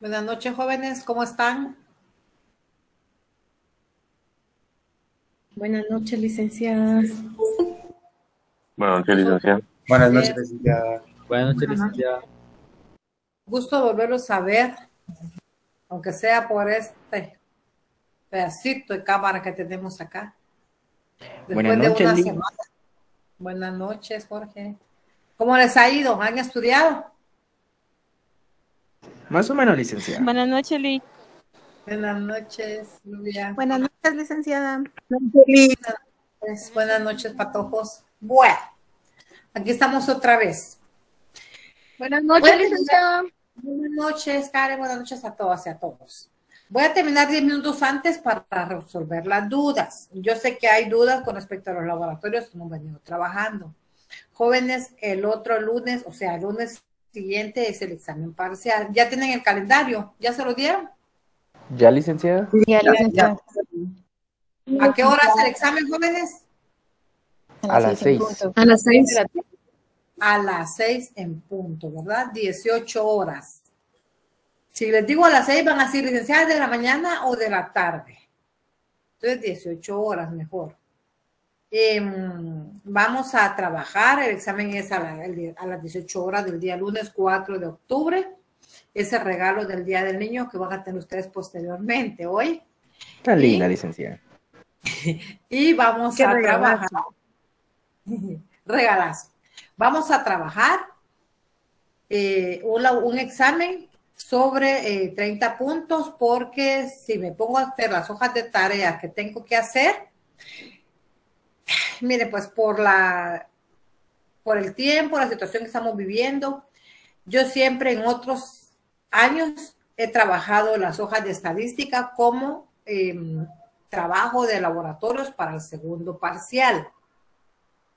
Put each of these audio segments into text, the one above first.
Buenas noches, jóvenes, ¿cómo están? Buenas noches, licenciadas. Buenas noches, licenciada. Buenas noches, licenciada. Buenas noches, licenciada. Gusto volverlos a ver, aunque sea por este pedacito de cámara que tenemos acá. Después Buenas de noches, una Liz. semana. Buenas noches, Jorge. ¿Cómo les ha ido? ¿Han estudiado? Más o menos, licenciada. Buenas noches, Lee. Buenas noches, Lluvia. Buenas noches, licenciada. Pues, buenas noches, patojos. Bueno, aquí estamos otra vez. Buenas noches, Buenas licenciada. Buenas noches, Karen. Buenas noches a todas y a todos. Voy a terminar 10 minutos antes para resolver las dudas. Yo sé que hay dudas con respecto a los laboratorios que hemos venido trabajando. Jóvenes, el otro lunes, o sea, el lunes siguiente es el examen parcial. ¿Ya tienen el calendario? ¿Ya se lo dieron? ¿Ya, licenciada? Ya, licenciada. ¿A qué hora es el examen, jóvenes? A las seis. A las seis. A las 6 en punto, ¿verdad? 18 horas. Si les digo a las 6, van a ser licenciadas de la mañana o de la tarde. Entonces, 18 horas mejor. Em, vamos a trabajar, el examen es a, la- las 18 horas del día lunes 4 de octubre. Ese regalo del Día del Niño que van a tener ustedes posteriormente hoy. Está linda, licenciada. Y vamos Qué a regalazo. trabajar. Regalazo. Vamos a trabajar eh, un examen sobre eh, 30 puntos porque si me pongo a hacer las hojas de tarea que tengo que hacer, mire, pues por la por el tiempo, la situación que estamos viviendo, yo siempre en otros años he trabajado las hojas de estadística como em, trabajo de laboratorios para el segundo parcial.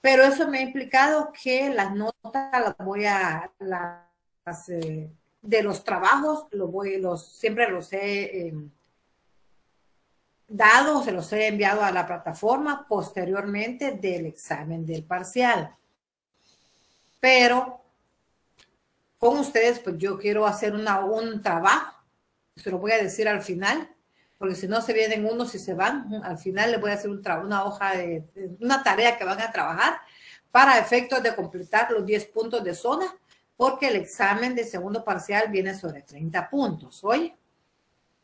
Pero eso me ha implicado que las notas las voy a, las, eh, de los trabajos, los voy, los, siempre los he eh, dado, se los he enviado a la plataforma posteriormente del examen del parcial. Pero con ustedes, pues yo quiero hacer una, un trabajo, se lo voy a decir al final, porque si no se vienen unos y se van, al final les voy a hacer un una hoja de, de- una tarea que van a trabajar para efectos de completar los 10 puntos de zona, porque el examen de segundo parcial viene sobre 30 puntos, ¿oye?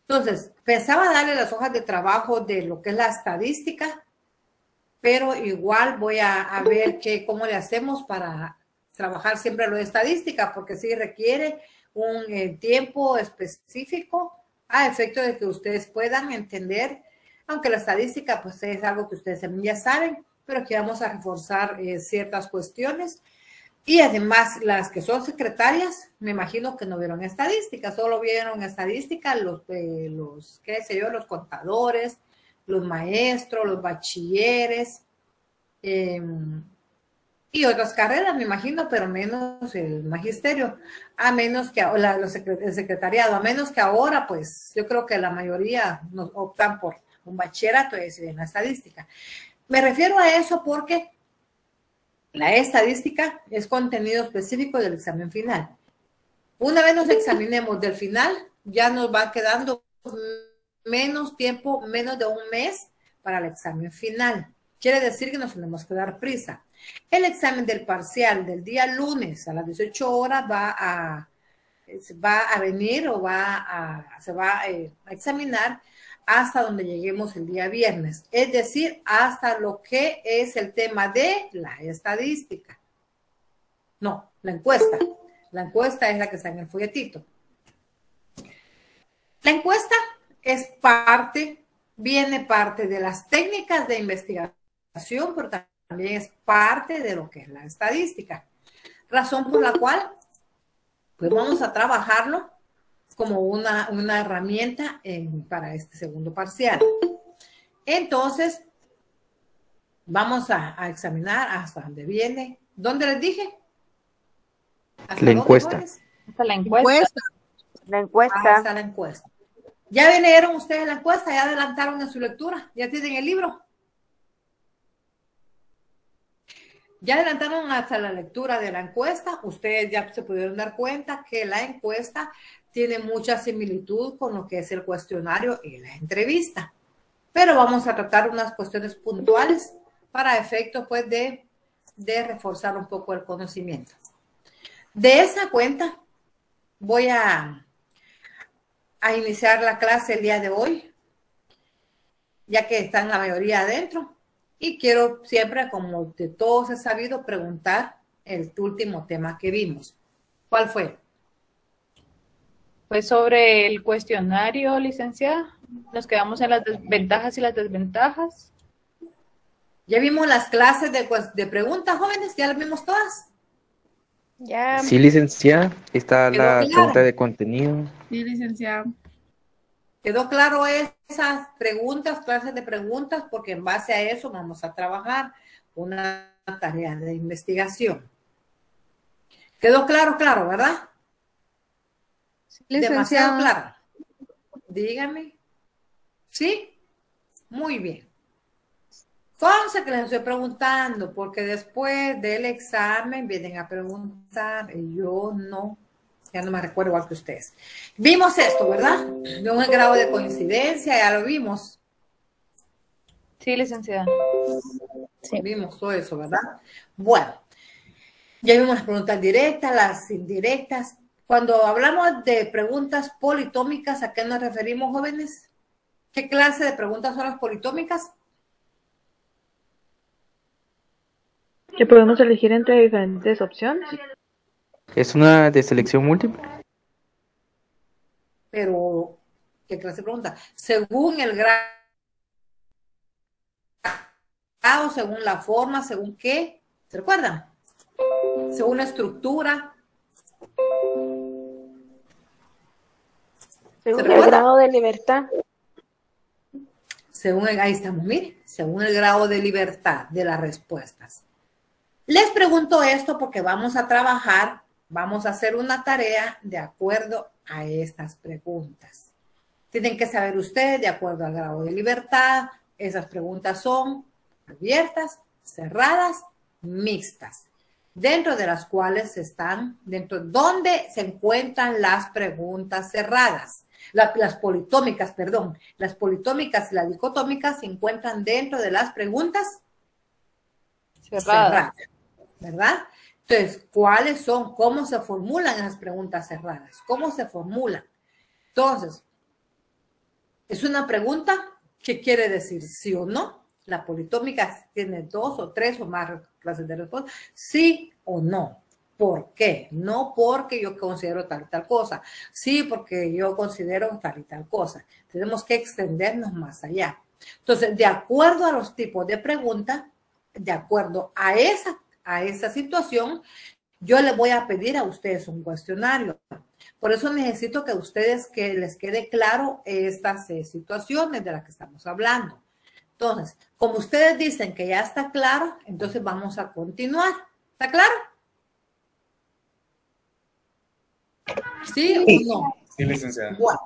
Entonces, pensaba darle las hojas de trabajo de lo que es la estadística, pero igual voy a, a ver qué, cómo le hacemos para trabajar siempre lo de estadística, porque sí requiere un eh, tiempo específico a efecto de que ustedes puedan entender, aunque la estadística pues es algo que ustedes ya saben, pero que vamos a reforzar eh, ciertas cuestiones. Y además, las que son secretarias, me imagino que no vieron estadística, solo vieron estadística los, los qué sé yo, los contadores, los maestros, los bachilleres, eh, y otras carreras, me imagino, pero menos el magisterio, a menos que la, los el secretariado, a menos que ahora, pues yo creo que la mayoría nos optan por un bachillerato y deciden la estadística. Me refiero a eso porque la estadística es contenido específico del examen final. Una vez nos examinemos del final, ya nos va quedando menos tiempo, menos de un mes para el examen final. Quiere decir que nos tenemos que dar prisa. El examen del parcial del día lunes a las 18 horas va a, va a venir o va a, se va eh, a examinar hasta donde lleguemos el día viernes, es decir, hasta lo que es el tema de la estadística. No, la encuesta. La encuesta es la que está en el folletito. La encuesta es parte, viene parte de las técnicas de investigación, pero también es parte de lo que es la estadística. Razón por la cual, pues vamos a trabajarlo como una, una herramienta en- para este segundo parcial. Entonces, vamos a, a examinar hasta dónde viene. ¿Dónde les dije? ¿Hasta La dónde, encuesta. Hasta la encuesta. La encuesta. está la encuesta. ¿Ya leyeron ustedes la encuesta? ¿Ya adelantaron en su lectura? ¿Ya tienen el libro? Ya adelantaron hasta la lectura de la encuesta. Ustedes ya se pudieron dar cuenta que la encuesta tiene mucha similitud con lo que es el cuestionario y la entrevista. Pero vamos a tratar unas cuestiones puntuales para efectos pues de, de reforzar un poco el conocimiento. De esa cuenta voy a, a iniciar la clase el día de hoy, ya que están la mayoría adentro. Y quiero siempre, como de todos he sabido, preguntar el último tema que vimos. ¿Cuál fue? Fue sobre el cuestionario, licenciada. Nos quedamos en las ventajas y las desventajas. Ya vimos las clases de, de preguntas, jóvenes, ya las vimos todas. Ya. Sí, licenciada. Está la pregunta de contenido. Sí, licenciada. ¿Quedó claro esas preguntas, clases de preguntas? Porque en base a eso vamos a trabajar una tarea de investigación. ¿Quedó claro, claro, verdad? Demasiado claro. Dígame. ¿Sí? Muy bien. Entonces que les estoy preguntando, porque después del examen vienen a preguntar y yo no, ya no me recuerdo igual que ustedes. Vimos esto, ¿verdad? De un grado de coincidencia, ya lo vimos. Sí, licenciada. Sí. Vimos todo eso, ¿verdad? Bueno, ya vimos las preguntas directas, las indirectas. Cuando hablamos de preguntas politómicas, ¿a qué nos referimos, jóvenes? ¿Qué clase de preguntas son las politómicas? Que podemos elegir entre diferentes opciones. Es una de selección múltiple. Pero, ¿qué clase de pregunta? Según el grado, según la forma, según qué, ¿se recuerdan? Según la estructura. Según el grado de libertad. Según el, ahí estamos, mire, según el grado de libertad de las respuestas. Les pregunto esto porque vamos a trabajar, vamos a hacer una tarea de acuerdo a estas preguntas. Tienen que saber ustedes, de acuerdo al grado de libertad, esas preguntas son abiertas, cerradas, mixtas, dentro de las cuales están, dentro, ¿dónde se encuentran las preguntas cerradas? Las politómicas, perdón, las politómicas y las dicotómicas se encuentran dentro de las preguntas cerradas. ¿verdad? Entonces, ¿cuáles son? ¿Cómo se formulan esas preguntas cerradas? ¿Cómo se formulan? Entonces, es una pregunta que quiere decir sí o no. La politómica tiene dos o tres o más clases de respuesta. Sí o no. ¿Por qué? No porque yo considero tal y tal cosa. Sí, porque yo considero tal y tal cosa. Tenemos que extendernos más allá. Entonces, de acuerdo a los tipos de preguntas, de acuerdo a esa a esa situación, yo les voy a pedir a ustedes un cuestionario. Por eso necesito que ustedes que les quede claro estas eh, situaciones de las que estamos hablando. Entonces, como ustedes dicen que ya está claro, entonces vamos a continuar. ¿Está claro? ¿Sí, o no? Sí, licenciada. Bueno,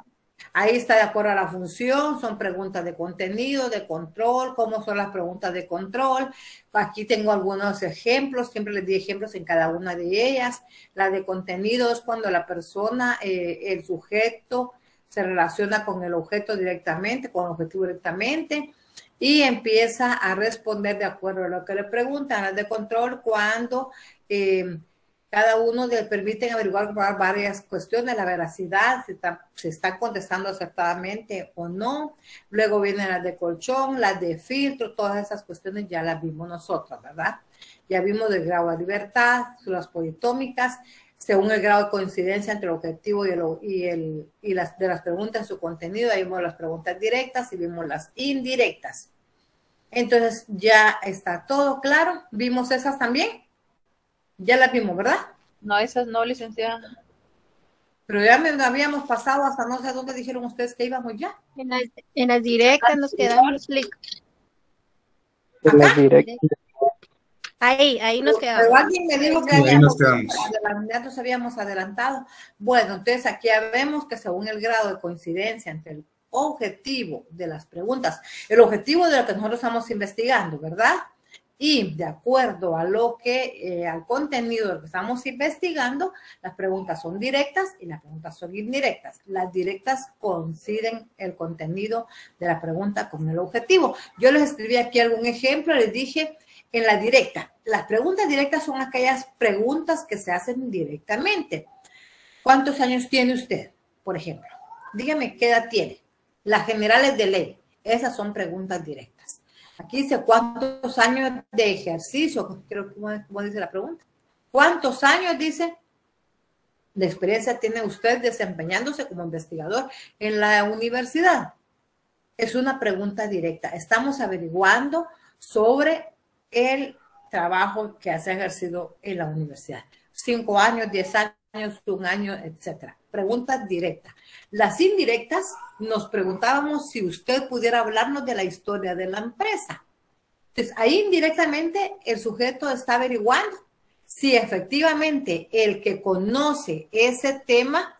Ahí está de acuerdo a la función, son preguntas de contenido, de control, cómo son las preguntas de control. Aquí tengo algunos ejemplos, siempre les di ejemplos en cada una de ellas. La de contenido es cuando la persona, eh, el sujeto, se relaciona con el objeto directamente, con el objetivo directamente y empieza a responder de acuerdo a lo que le preguntan. La de control cuando... Eh, cada uno le permiten averiguar varias cuestiones, la veracidad, si está, contestando acertadamente o no. Luego vienen las de colchón, las de filtro, todas esas cuestiones ya las vimos nosotros, ¿verdad? Ya vimos el grado de libertad, las politómicas, según el grado de coincidencia entre el objetivo y, el, y, el, y las de las preguntas su contenido, ahí vimos las preguntas directas y vimos las indirectas. Entonces ya está todo claro. ¿Vimos esas también? Ya la vimos, ¿verdad? No, esas no, licenciada. Pero ya me habíamos pasado hasta no sé dónde dijeron ustedes que íbamos ya. En las, en las directas nos quedamos. En las directas. Ahí, ahí nos quedamos. Pero alguien me dijo que habíamos, ya nos habíamos adelantado. Bueno, entonces aquí ya vemos que según el grado de coincidencia entre el objetivo de las preguntas, el objetivo de lo que nosotros estamos investigando, ¿verdad? Y de acuerdo a lo que, eh, al contenido que estamos investigando, las preguntas son directas y las preguntas son indirectas. Las directas coinciden el contenido de la pregunta con el objetivo. Yo les escribí aquí algún ejemplo, les dije en la directa. Las preguntas directas son aquellas preguntas que se hacen directamente. ¿Cuántos años tiene usted, por ejemplo? Dígame qué edad tiene. Las generales de ley. Esas son preguntas directas. Aquí dice cuántos años de ejercicio, creo dice la pregunta. ¿Cuántos años, dice, de experiencia tiene usted desempeñándose como investigador en la universidad? Es una pregunta directa. Estamos averiguando sobre el trabajo que has ejercido en la universidad. Cinco años, diez años, un año, etcétera. Preguntas directas. Las indirectas nos preguntábamos si usted pudiera hablarnos de la historia de la empresa. Entonces, ahí indirectamente el sujeto está averiguando si efectivamente el que conoce ese tema,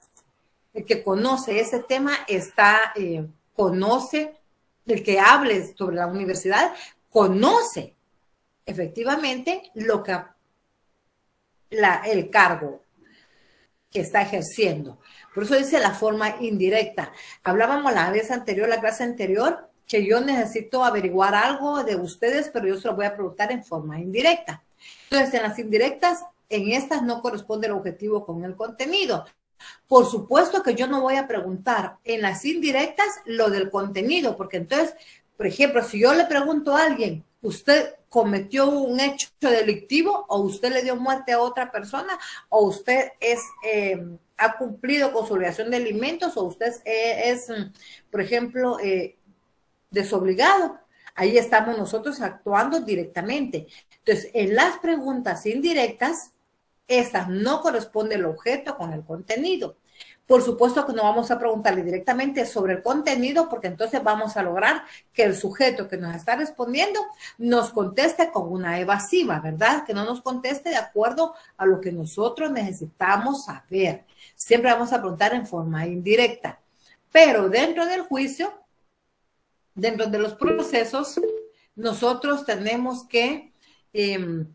el que conoce ese tema está, eh, conoce, el que hable sobre la universidad, conoce efectivamente lo que la, el cargo que está ejerciendo. Por eso dice la forma indirecta. Hablábamos la vez anterior, la clase anterior, que yo necesito averiguar algo de ustedes, pero yo se lo voy a preguntar en forma indirecta. Entonces, en las indirectas, en estas no corresponde el objetivo con el contenido. Por supuesto que yo no voy a preguntar en las indirectas lo del contenido, porque entonces, por ejemplo, si yo le pregunto a alguien, ¿usted cometió un hecho delictivo o usted le dio muerte a otra persona o usted es eh, ha cumplido con su obligación de alimentos o usted es, por ejemplo, eh, desobligado. Ahí estamos nosotros actuando directamente. Entonces, en las preguntas indirectas, estas no corresponde el objeto con el contenido. Por supuesto que no vamos a preguntarle directamente sobre el contenido porque entonces vamos a lograr que el sujeto que nos está respondiendo nos conteste con una evasiva, ¿verdad? Que no nos conteste de acuerdo a lo que nosotros necesitamos saber. Siempre vamos a preguntar en forma indirecta. Pero dentro del juicio, dentro de los procesos, nosotros tenemos que, em,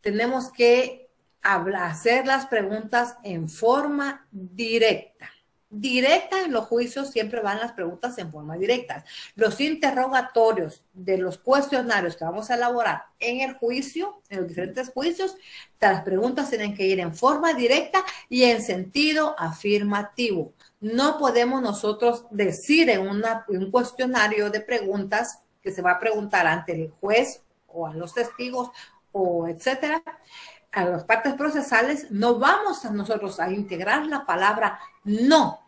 tenemos que hacer las preguntas en forma directa. Directa en los juicios siempre van las preguntas en forma directa. Los interrogatorios de los cuestionarios que vamos a elaborar en el juicio, en los diferentes juicios, las preguntas tienen que ir en forma directa y en sentido afirmativo. No podemos nosotros decir en, un cuestionario de preguntas que se va a preguntar ante el juez o a los testigos o etcétera, a las partes procesales, no vamos a nosotros a integrar la palabra no.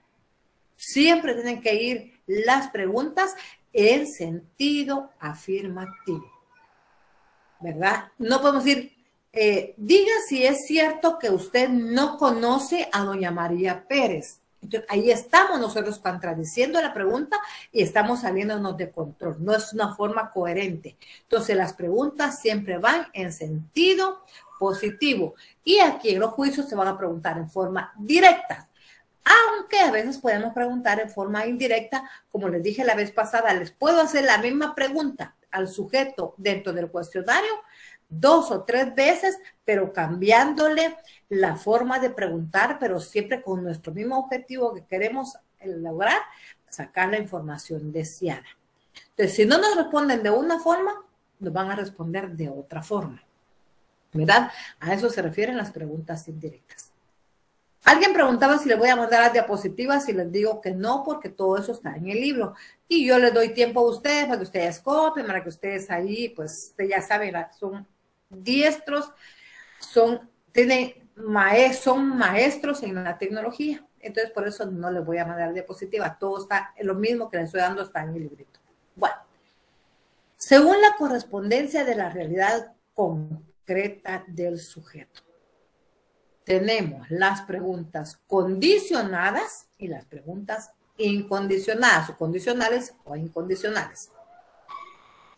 Siempre tienen que ir las preguntas en sentido afirmativo. ¿Verdad? No podemos decir, eh, diga si es cierto que usted no conoce a doña María Pérez. Entonces, ahí estamos nosotros contradiciendo la pregunta y estamos saliéndonos de control. No es una forma coherente. Entonces, las preguntas siempre van en sentido positivo. Y aquí en los juicios se van a preguntar en forma directa. Aunque a veces podemos preguntar en forma indirecta, como les dije la vez pasada, les puedo hacer la misma pregunta al sujeto dentro del cuestionario dos o tres veces, pero cambiándole la forma de preguntar, pero siempre con nuestro mismo objetivo que queremos lograr, sacar la información deseada. Entonces, si no nos responden de una forma, nos van a responder de otra forma. ¿verdad? A eso se refieren las preguntas indirectas. Alguien preguntaba si le voy a mandar las diapositivas y les digo que no, porque todo eso está en el libro. Y yo les doy tiempo a ustedes para que ustedes copien, para que ustedes ahí, pues, ustedes ya saben, son diestros, son, tienen, son maestros en la tecnología. Entonces, por eso no les voy a mandar diapositivas. Todo está, lo mismo que les estoy dando está en el librito. Bueno, según la correspondencia de la realidad con del sujeto. Tenemos las preguntas condicionadas y las preguntas incondicionadas o condicionales o incondicionales.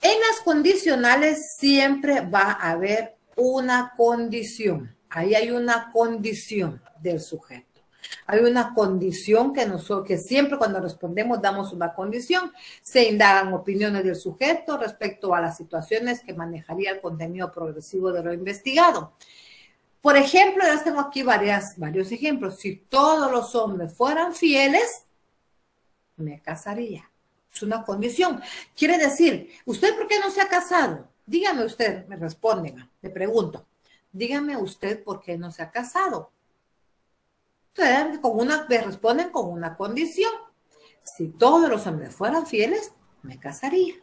En las condicionales siempre va a haber una condición. Ahí hay una condición del sujeto. Hay una condición que, nosotros, que siempre cuando respondemos damos una condición. Se indagan opiniones del sujeto respecto a las situaciones que manejaría el contenido progresivo de lo investigado. Por ejemplo, ya tengo aquí varias, varios ejemplos. Si todos los hombres fueran fieles, me casaría. Es una condición. Quiere decir, ¿usted por qué no se ha casado? Dígame usted, me responden, le pregunto. Dígame usted por qué no se ha casado. Con una, me responden con una condición. Si todos los hombres fueran fieles, me casaría.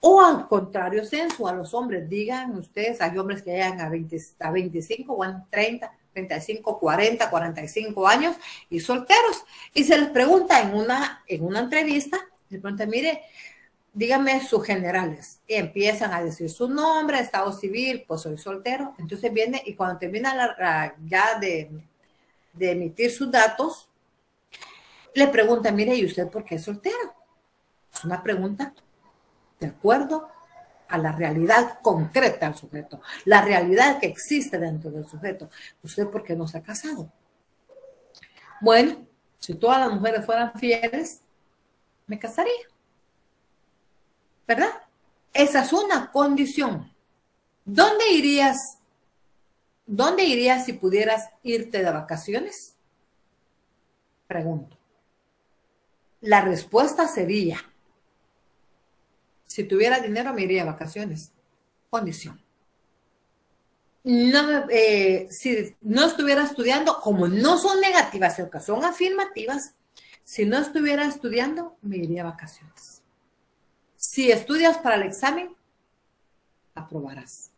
O al contrario, censo a los hombres, digan ustedes, hay hombres que llegan a, 20, a 25 o a 30, 35, 40, 45 años y solteros. Y se les pregunta en una, en una entrevista, se pregunta, mire, dígame sus generales. Y empiezan a decir su nombre, estado civil, pues soy soltero. Entonces viene y cuando termina la, ya de, de, emitir sus datos, le pregunta, mire, ¿y usted por qué es soltero? Es una pregunta de acuerdo a la realidad concreta del sujeto, la realidad que existe dentro del sujeto. ¿Usted por qué no se ha casado? Bueno, si todas las mujeres fueran fieles, me casaría. ¿verdad? Esa es una condición. ¿Dónde irías? ¿Dónde irías si pudieras irte de vacaciones? Pregunto. La respuesta sería, si tuviera dinero me iría de vacaciones. Condición. No, eh, si no estuviera estudiando, como no son negativas, son afirmativas, si no estuviera estudiando, me iría a vacaciones. Si estudias para el examen, aprobarás.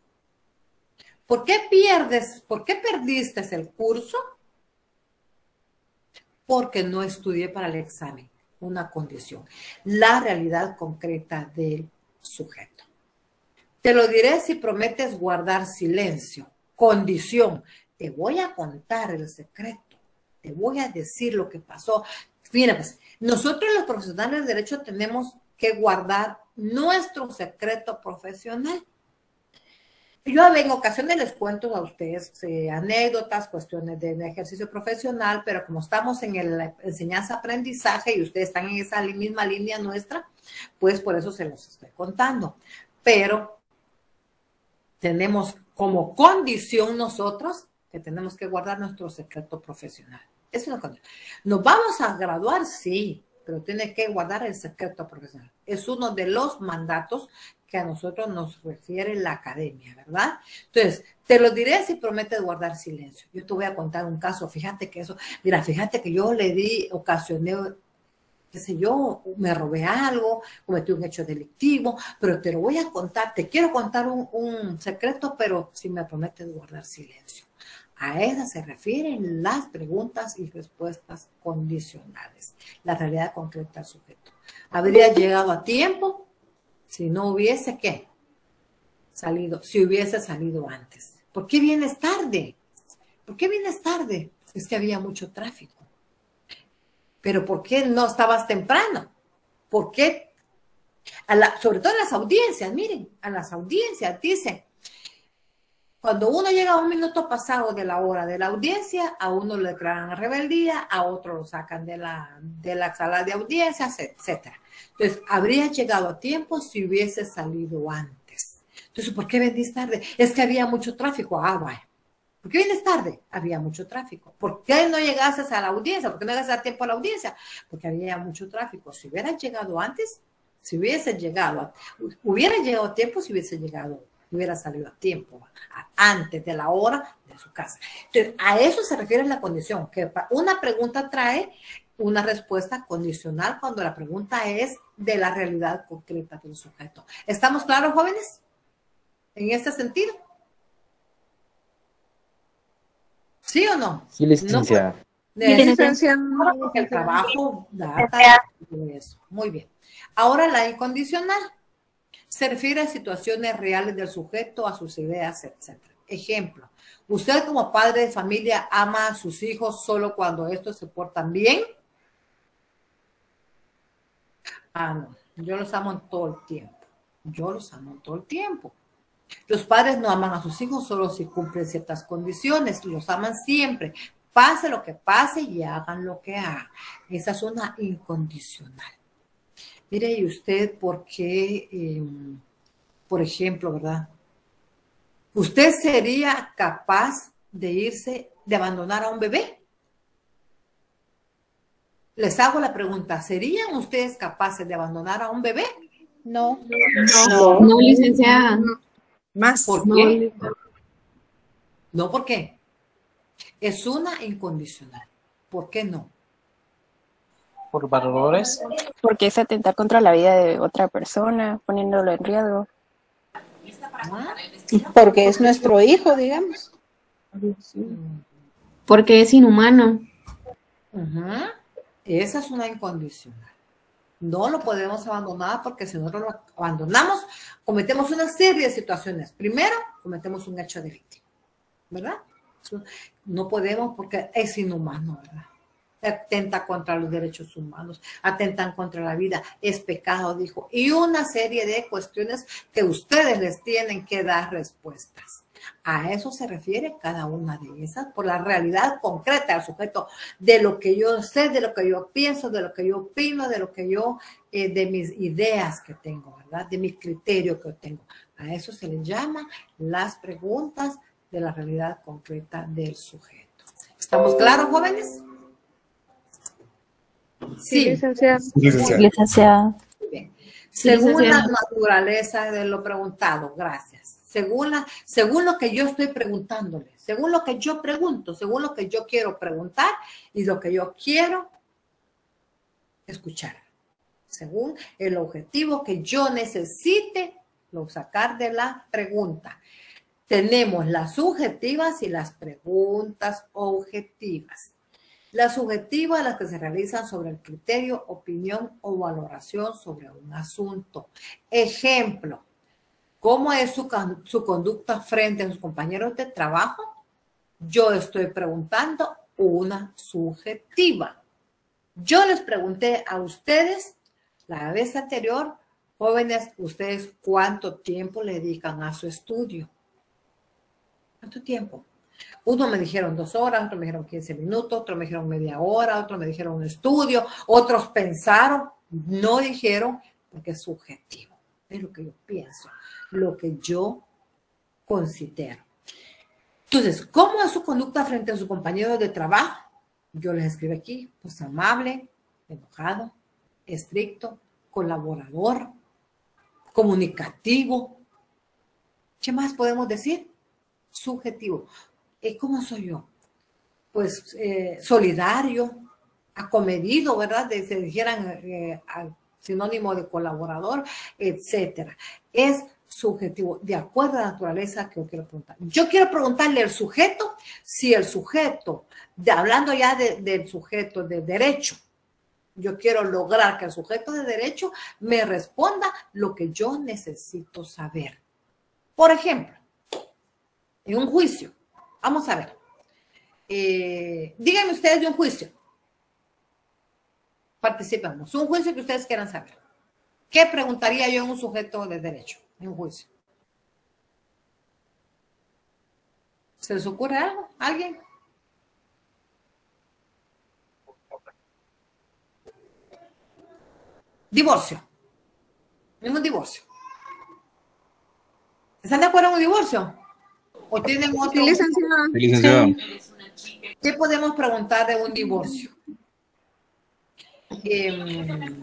¿Por qué pierdes? ¿Por qué perdiste el curso? Porque no estudié para el examen. Una condición. La realidad concreta del sujeto. Te lo diré si prometes guardar silencio. Condición. Te voy a contar el secreto. Te voy a decir lo que pasó. Mira, pues nosotros los profesionales de derecho tenemos que guardar nuestro secreto profesional. Yo en ocasiones les cuento a ustedes eh, anécdotas, cuestiones de, ejercicio profesional, pero como estamos en el enseñanza-aprendizaje y ustedes están en esa misma línea nuestra, pues por eso se los estoy contando. Pero tenemos como condición nosotros que tenemos que guardar nuestro secreto profesional. Es una condición. ¿Nos vamos a graduar? Sí, pero tiene que guardar el secreto profesional. Es uno de los mandatos que a nosotros nos refiere la academia, ¿verdad? Entonces, te lo diré si prometes guardar silencio. Yo te voy a contar un caso, fíjate que eso, mira, fíjate que yo le di, ocasioné, qué sé yo, me robé algo, cometí un hecho delictivo, pero te lo voy a contar, te quiero contar un, secreto, pero si me prometes guardar silencio. A esa se refieren las preguntas y respuestas condicionales, la realidad concreta del sujeto. ¿Habría llegado a tiempo si no hubiese qué? Salido, si hubiese salido antes. ¿Por qué vienes tarde? ¿Por qué vienes tarde? Es que había mucho tráfico. Pero ¿por qué no estabas temprano? ¿Por qué? sobre todo en las audiencias, miren, a las audiencias dicen, cuando uno llega a un minuto pasado de la hora de la audiencia, a uno le declaran rebeldía, a otro lo sacan de la, de la sala de audiencias, etc. Entonces, habría llegado a tiempo si hubiese salido antes. Entonces, ¿por qué venís tarde? Es que había mucho tráfico. Ah, vaya. ¿Por qué vienes tarde? Había mucho tráfico. ¿Por qué no llegaste a la audiencia? ¿Por qué no llegaste a tiempo a la audiencia? Porque había mucho tráfico. Si hubieran llegado antes, si hubiese llegado, hubiera llegado a tiempo si hubiese llegado hubiera salido a tiempo, antes de la hora de su casa. Entonces, a eso se refiere la condición, que una pregunta trae una respuesta condicional cuando la pregunta es de la realidad concreta del sujeto. ¿Estamos claros, jóvenes? En este sentido. ¿Sí o no? Sí, licenciada. No, el trabajo, data, eso. Muy bien. Ahora la incondicional se refiere a situaciones reales del sujeto, a sus ideas, etc. Ejemplo, usted como padre de familia ama a sus hijos solo cuando estos se portan bien. Ah, no, yo los amo todo el tiempo. Yo los amo todo el tiempo. Los padres no aman a sus hijos solo si cumplen ciertas condiciones, los aman siempre, Pase lo que pase y hagan lo que hagan. Esa es una incondicional. Mire, ¿y usted por qué, em, por ejemplo, verdad? ¿Usted sería capaz de irse, de abandonar a un bebé? Les hago la pregunta, ¿serían ustedes capaces de abandonar a un bebé? No. No, no, licenciada. Más. ¿Por qué? No, ¿por qué? Es una incondicional. ¿Por qué no? Por valores. Porque es atentar contra la vida de otra persona, poniéndolo en riesgo. Porque es nuestro hijo, digamos. Porque es inhumano. Esa es una incondicional. No lo podemos abandonar porque si nosotros lo abandonamos, cometemos una serie de situaciones. Primero, cometemos un hecho de víctima, ¿verdad? No podemos porque es inhumano, ¿verdad? Atenta contra los derechos humanos, atentan contra la vida, es pecado, dijo. Y una serie de cuestiones que ustedes les tienen que dar respuestas. A eso se refiere cada una de esas, por la realidad concreta del sujeto, de lo que yo sé, de lo que yo pienso, de lo que yo opino, de lo que yo, eh, de mis ideas que tengo, ¿verdad? De mi criterio que tengo. A eso se le llama las preguntas de la realidad concreta del sujeto. ¿Estamos claros, jóvenes? Sí, licenciada. Licenciada. Según la naturaleza de lo preguntado, gracias según, según lo que yo estoy preguntándole, según lo que yo pregunto, según lo que yo quiero preguntar y lo que yo quiero escuchar, según el objetivo que yo necesite lo sacar de la pregunta. Tenemos las subjetivas y las preguntas objetivas. Las subjetivas, las que se realizan sobre el criterio, opinión o valoración sobre un asunto. Ejemplo, ¿Cómo es su, conducta frente a sus compañeros de trabajo? Yo estoy preguntando una subjetiva. Yo les pregunté a ustedes la vez anterior, jóvenes, ustedes cuánto tiempo le dedican a su estudio. ¿Cuánto tiempo? Uno me dijeron dos horas, otro me dijeron 15 minutos, otro me dijeron media hora, otro me dijeron un estudio, otros pensaron, no dijeron porque es subjetivo, es lo que yo pienso lo que yo considero. Entonces, ¿cómo es su conducta frente a su compañero de trabajo? Yo les escribo aquí, pues amable, enojado, estricto, colaborador, comunicativo. ¿Qué más podemos decir? Subjetivo. ¿Y ¿Cómo soy yo? Pues eh, solidario, acomedido, ¿verdad? De, se dijeran eh, sinónimo de colaborador, etcétera. Es subjetivo, de acuerdo a la naturaleza que yo quiero preguntar. Yo quiero preguntarle al sujeto si el sujeto, hablando ya del sujeto de derecho, yo quiero lograr que el sujeto de derecho me responda lo que yo necesito saber. Por ejemplo, en un juicio, vamos a ver, eh, díganme ustedes de un juicio. Participamos. Un juicio que ustedes quieran saber. ¿Qué preguntaría yo en un sujeto de derecho? en juicio. ¿Se les ocurre algo? ¿Alguien? Divorcio. un divorcio. ¿Están de acuerdo en un divorcio? ¿O tienen otro? licenciado. ¿Qué podemos preguntar de un divorcio? Eh,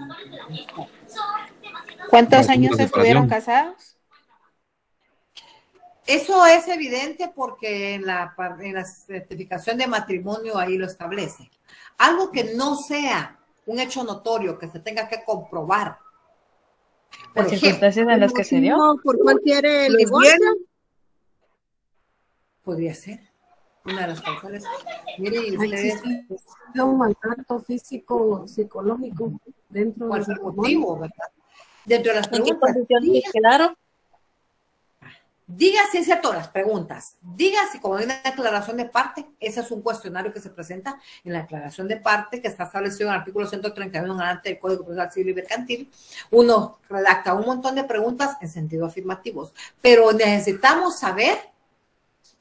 ¿Cuántos años estuvieron casados? Eso es evidente porque en la, en la certificación de matrimonio ahí lo establece. Algo que no sea un hecho notorio, que se tenga que comprobar. Por las circunstancias en las que se dio. ¿Por cuál quiere el divorcio? Podría ser una de las causales. Mire, ustedes. un maltrato físico, psicológico dentro del motivo, ¿verdad? Dentro de las preguntas. Claro. Diga si es cierto las preguntas. Diga si como hay una declaración de parte, ese es un cuestionario que se presenta en la declaración de parte que está establecido en el artículo 131 delante del Código Procesal Civil y Mercantil. Uno redacta un montón de preguntas en sentido afirmativos, pero necesitamos saber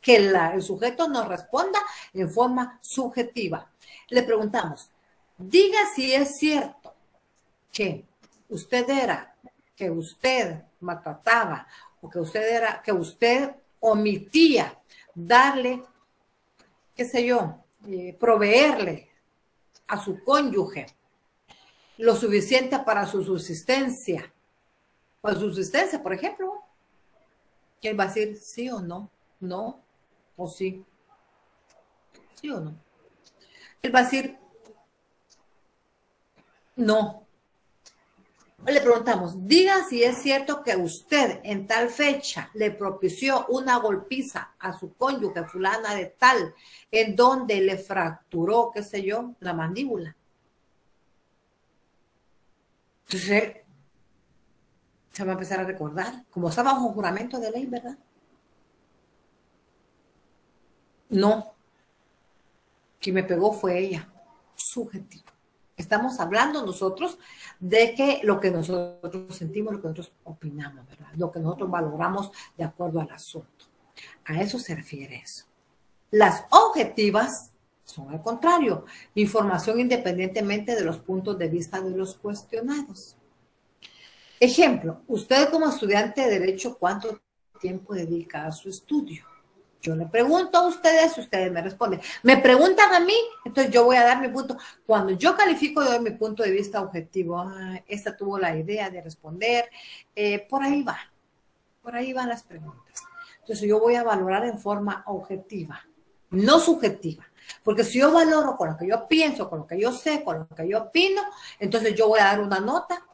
que el sujeto nos responda en forma subjetiva. Le preguntamos, diga si es cierto que usted era, que usted maltrataba o que usted era, que usted omitía darle, qué sé yo, eh, proveerle a su cónyuge lo suficiente para su subsistencia. Para su subsistencia, por ejemplo. Que él va a decir sí o no, no o sí. ¿Sí o no? Él va a decir no. Le preguntamos, diga si es cierto que usted en tal fecha le propició una golpiza a su cónyuge fulana de tal, en donde le fracturó, qué sé yo, la mandíbula. Entonces, se va a empezar a recordar, como estaba bajo juramento de ley, ¿verdad? No. Quien me pegó fue ella, subjetivo. Estamos hablando nosotros de que lo que nosotros sentimos, lo que nosotros opinamos, ¿verdad? Lo que nosotros valoramos de acuerdo al asunto. A eso se refiere eso. Las objetivas son al contrario, información independientemente de los puntos de vista de los cuestionados. Ejemplo, usted como estudiante de Derecho, ¿cuánto tiempo dedica a su estudio? Yo le pregunto a ustedes, ustedes me responden. Me preguntan a mí, entonces yo voy a dar mi punto. Cuando yo califico, doy mi punto de vista objetivo. Ah, esta tuvo la idea de responder. Eh, por ahí va. Por ahí van las preguntas. Entonces yo voy a valorar en forma objetiva, no subjetiva. Porque si yo valoro con lo que yo pienso, con lo que yo sé, con lo que yo opino, entonces yo voy a dar una nota.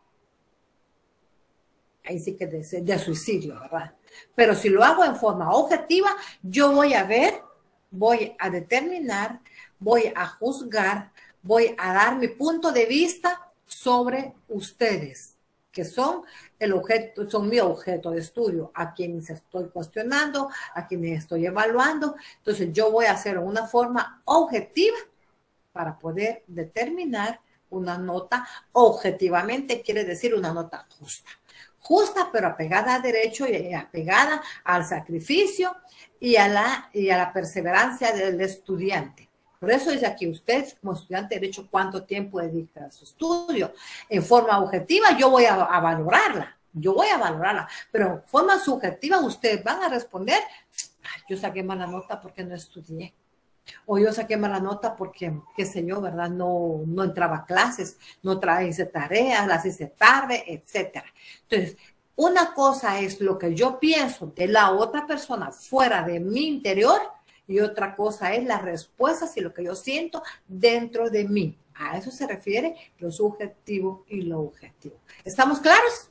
Ahí sí que de, de suicidio, ¿verdad? Pero si lo hago en forma objetiva, yo voy a ver, voy a determinar, voy a juzgar, voy a dar mi punto de vista sobre ustedes, que son el objeto, son mi objeto de estudio, a quienes estoy cuestionando, a quienes estoy evaluando. Entonces yo voy a hacer una forma objetiva para poder determinar una nota objetivamente, quiere decir una nota justa justa, pero apegada a derecho y apegada al sacrificio y a la, y a la perseverancia del estudiante. Por eso dice aquí, usted como estudiante de derecho, ¿cuánto tiempo dedica a su estudio? En forma objetiva, yo voy a, valorarla, yo voy a valorarla, pero en forma subjetiva, ustedes van a responder, yo saqué mala nota porque no estudié o yo saqué mala nota porque, qué sé yo, ¿verdad? No, no entraba a clases, no hice tareas, las hice tarde, etcétera. Entonces, una cosa es lo que yo pienso de la otra persona fuera de mi interior y otra cosa es las respuestas y lo que yo siento dentro de mí. A eso se refiere lo subjetivo y lo objetivo. ¿Estamos claros?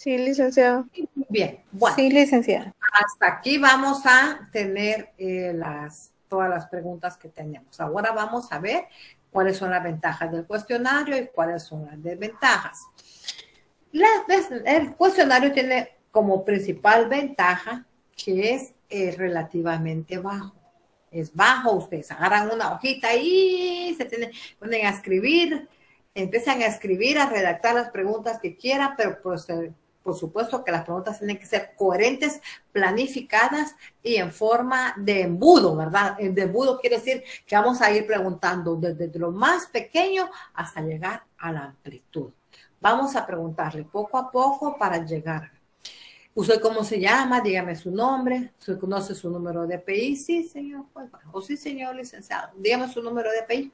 Sí, licenciado. Bien, bueno. Sí, licenciada. Hasta aquí vamos a tener eh, las, todas las preguntas que tenemos. Ahora vamos a ver cuáles son las ventajas del cuestionario y cuáles son las desventajas. el cuestionario tiene como principal ventaja que es eh, relativamente bajo. Es bajo, ustedes agarran una hojita y se tienen, ponen a escribir, empiezan a escribir, a redactar las preguntas que quieran, pero por supuesto que las preguntas tienen que ser coherentes, planificadas y en forma de embudo, ¿verdad? El embudo quiere decir que vamos a ir preguntando desde lo más pequeño hasta llegar a la amplitud. Vamos a preguntarle poco a poco para llegar. ¿Usted cómo se llama? Dígame su nombre. ¿Usted conoce su número de PI? Sí, señor. Pues, o sí, señor licenciado. Dígame su número de PI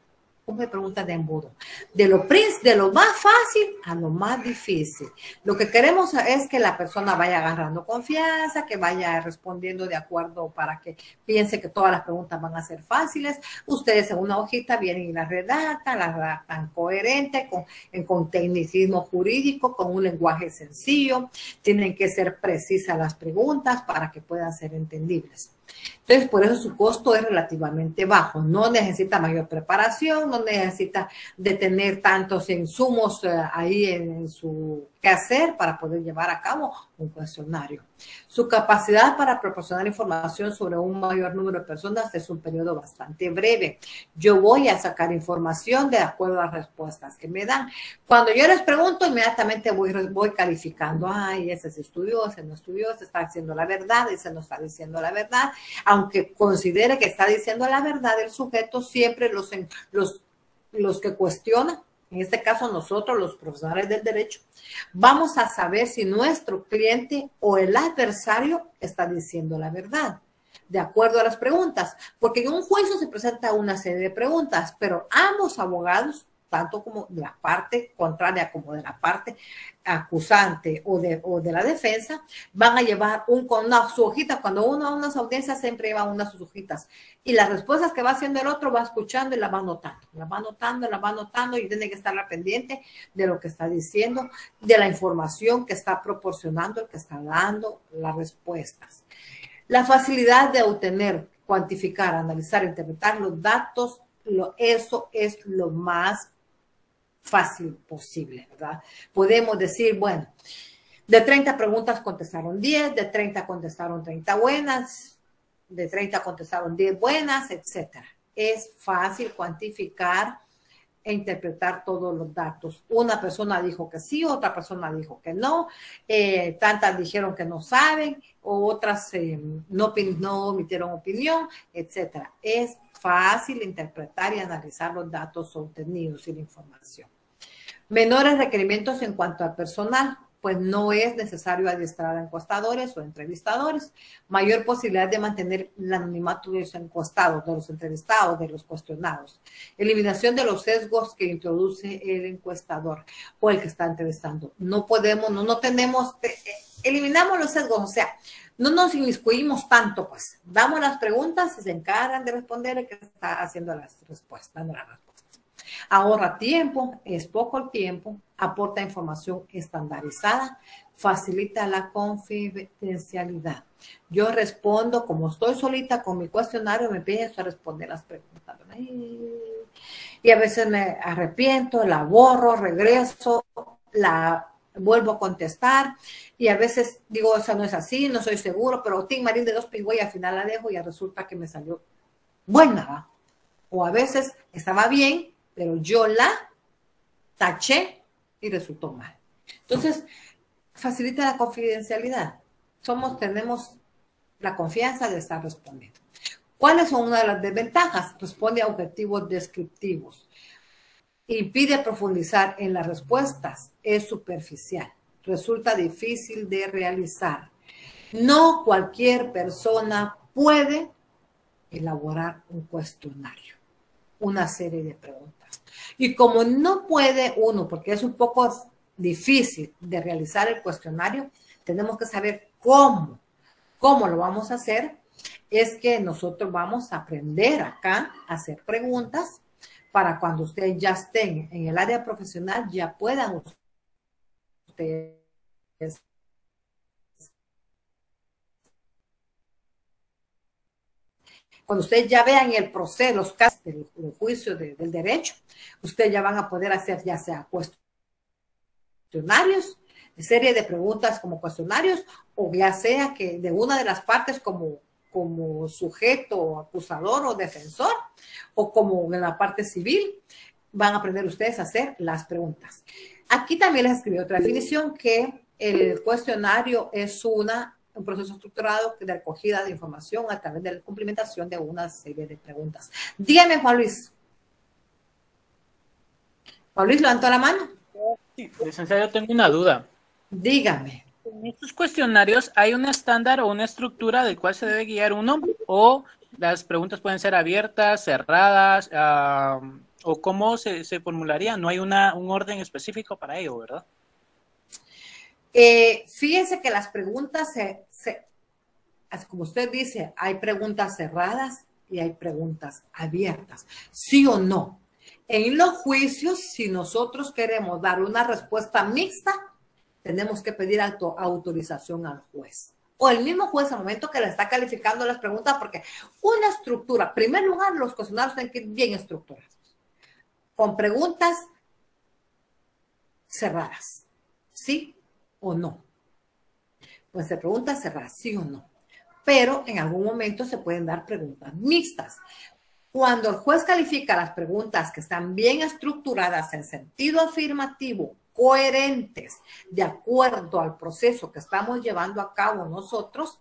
me pregunta de embudo. De lo, de lo más fácil a lo más difícil. Lo que queremos es que la persona vaya agarrando confianza, que vaya respondiendo de acuerdo para que piense que todas las preguntas van a ser fáciles. Ustedes en una hojita vienen y las redactan, las redactan coherente, con, con tecnicismo jurídico, con un lenguaje sencillo. Tienen que ser precisas las preguntas para que puedan ser entendibles. Entonces, por eso su costo es relativamente bajo. No necesita mayor preparación, no necesita de tener tantos insumos eh, ahí en, su, qué hacer para poder llevar a cabo un cuestionario. Su capacidad para proporcionar información sobre un mayor número de personas es un periodo bastante breve. Yo voy a sacar información de acuerdo a las respuestas que me dan. Cuando yo les pregunto, inmediatamente voy, voy calificando. Ay, ese es estudioso, ese no estudió, ese está diciendo la verdad, ese no está diciendo la verdad. Aunque considere que está diciendo la verdad, el sujeto siempre los, los, los que cuestionan en este caso nosotros los profesionales del derecho, vamos a saber si nuestro cliente o el adversario está diciendo la verdad, de acuerdo a las preguntas, porque en un juicio se presenta una serie de preguntas, pero ambos abogados tanto como de la parte contraria como de la parte acusante o de, o de la defensa, van a llevar un, con una, su hojita. Cuando uno a unas audiencias siempre lleva unas hojitas. Y las respuestas que va haciendo el otro va escuchando y la va notando. La va notando, la va notando y tiene que estar pendiente de lo que está diciendo, de la información que está proporcionando, el que está dando las respuestas. La facilidad de obtener, cuantificar, analizar, interpretar los datos, lo, eso es lo más fácil posible, ¿verdad? Podemos decir, bueno, de 30 preguntas contestaron 10, de 30 contestaron 30 buenas, de 30 contestaron 10 buenas, etcétera. Es fácil cuantificar e interpretar todos los datos. Una persona dijo que sí, otra persona dijo que no, eh, tantas dijeron que no saben, otras eh, no, no emitieron opinión, etcétera. Es fácil interpretar y analizar los datos obtenidos y la información. Menores requerimientos en cuanto al personal, pues no es necesario adiestrar a encuestadores o entrevistadores. Mayor posibilidad de mantener el anonimato de los encuestados, de los entrevistados, de los cuestionados. Eliminación de los sesgos que introduce el encuestador o el que está entrevistando. No podemos, no, no tenemos, eh, eh, eliminamos los sesgos, o sea, no nos inmiscuimos tanto, pues. Damos las preguntas y se encargan de responder el que está haciendo las respuestas, dando las. Ahorra tiempo, es poco el tiempo, aporta información estandarizada, facilita la confidencialidad. Yo respondo, como estoy solita con mi cuestionario, me empiezo a responder las preguntas. Y a veces me arrepiento, la borro, regreso, la vuelvo a contestar y a veces digo, o sea, no es así, no soy seguro, pero Tim Marín de dos y al final la dejo y resulta que me salió buena. O a veces estaba bien, pero yo la taché y resultó mal. Entonces, facilita la confidencialidad. Somos, tenemos la confianza de estar respondiendo. ¿Cuáles son una de las desventajas? Responde a objetivos descriptivos. Impide profundizar en las respuestas. Es superficial. Resulta difícil de realizar. No cualquier persona puede elaborar un cuestionario, una serie de preguntas. Y como no puede uno, porque es un poco difícil de realizar el cuestionario, tenemos que saber cómo. ¿Cómo lo vamos a hacer? Es que nosotros vamos a aprender acá a hacer preguntas para cuando ustedes ya estén en el área profesional, ya puedan ustedes Cuando ustedes ya vean el proceso, los casos del, juicio del derecho, ustedes ya van a poder hacer ya sea cuestionarios, serie de preguntas como cuestionarios, o ya sea que de una de las partes como, como sujeto, acusador o defensor, o como en la parte civil, van a aprender ustedes a hacer las preguntas. Aquí también les escribí otra definición que el cuestionario es una un proceso estructurado de recogida de información a través de la cumplimentación de una serie de preguntas. Dígame, Juan Luis. Juan Luis, levantó la mano. Sí, licenciado, yo tengo una duda. Dígame. En estos cuestionarios hay un estándar o una estructura del cual se debe guiar uno o las preguntas pueden ser abiertas, cerradas, o cómo se, se formularía. No hay una, un orden específico para ello, ¿verdad? Eh, fíjense que las preguntas, se, como usted dice, hay preguntas cerradas y hay preguntas abiertas. ¿Sí o no? En los juicios, si nosotros queremos dar una respuesta mixta, tenemos que pedir autorización al juez. O el mismo juez al momento que le está calificando las preguntas, porque una estructura, en primer lugar, los cuestionarios tienen que ir bien estructurados, con preguntas cerradas. ¿Sí? o no. Pues se pregunta cerrar sí o no. Pero en algún momento se pueden dar preguntas mixtas. Cuando el juez califica las preguntas que están bien estructuradas en sentido afirmativo, coherentes, de acuerdo al proceso que estamos llevando a cabo nosotros,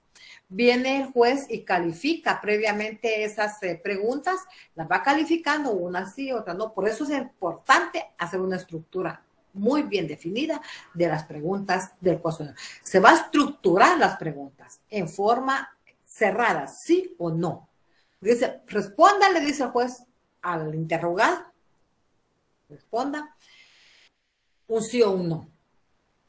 viene el juez y califica previamente esas eh, preguntas, las va calificando una sí, otra no. Por eso es importante hacer una estructura muy bien definida de las preguntas del cuestionario. Se va a estructurar las preguntas en forma cerrada, sí o no. Dice, responda, le dice el juez al interrogado, responda un sí o un no.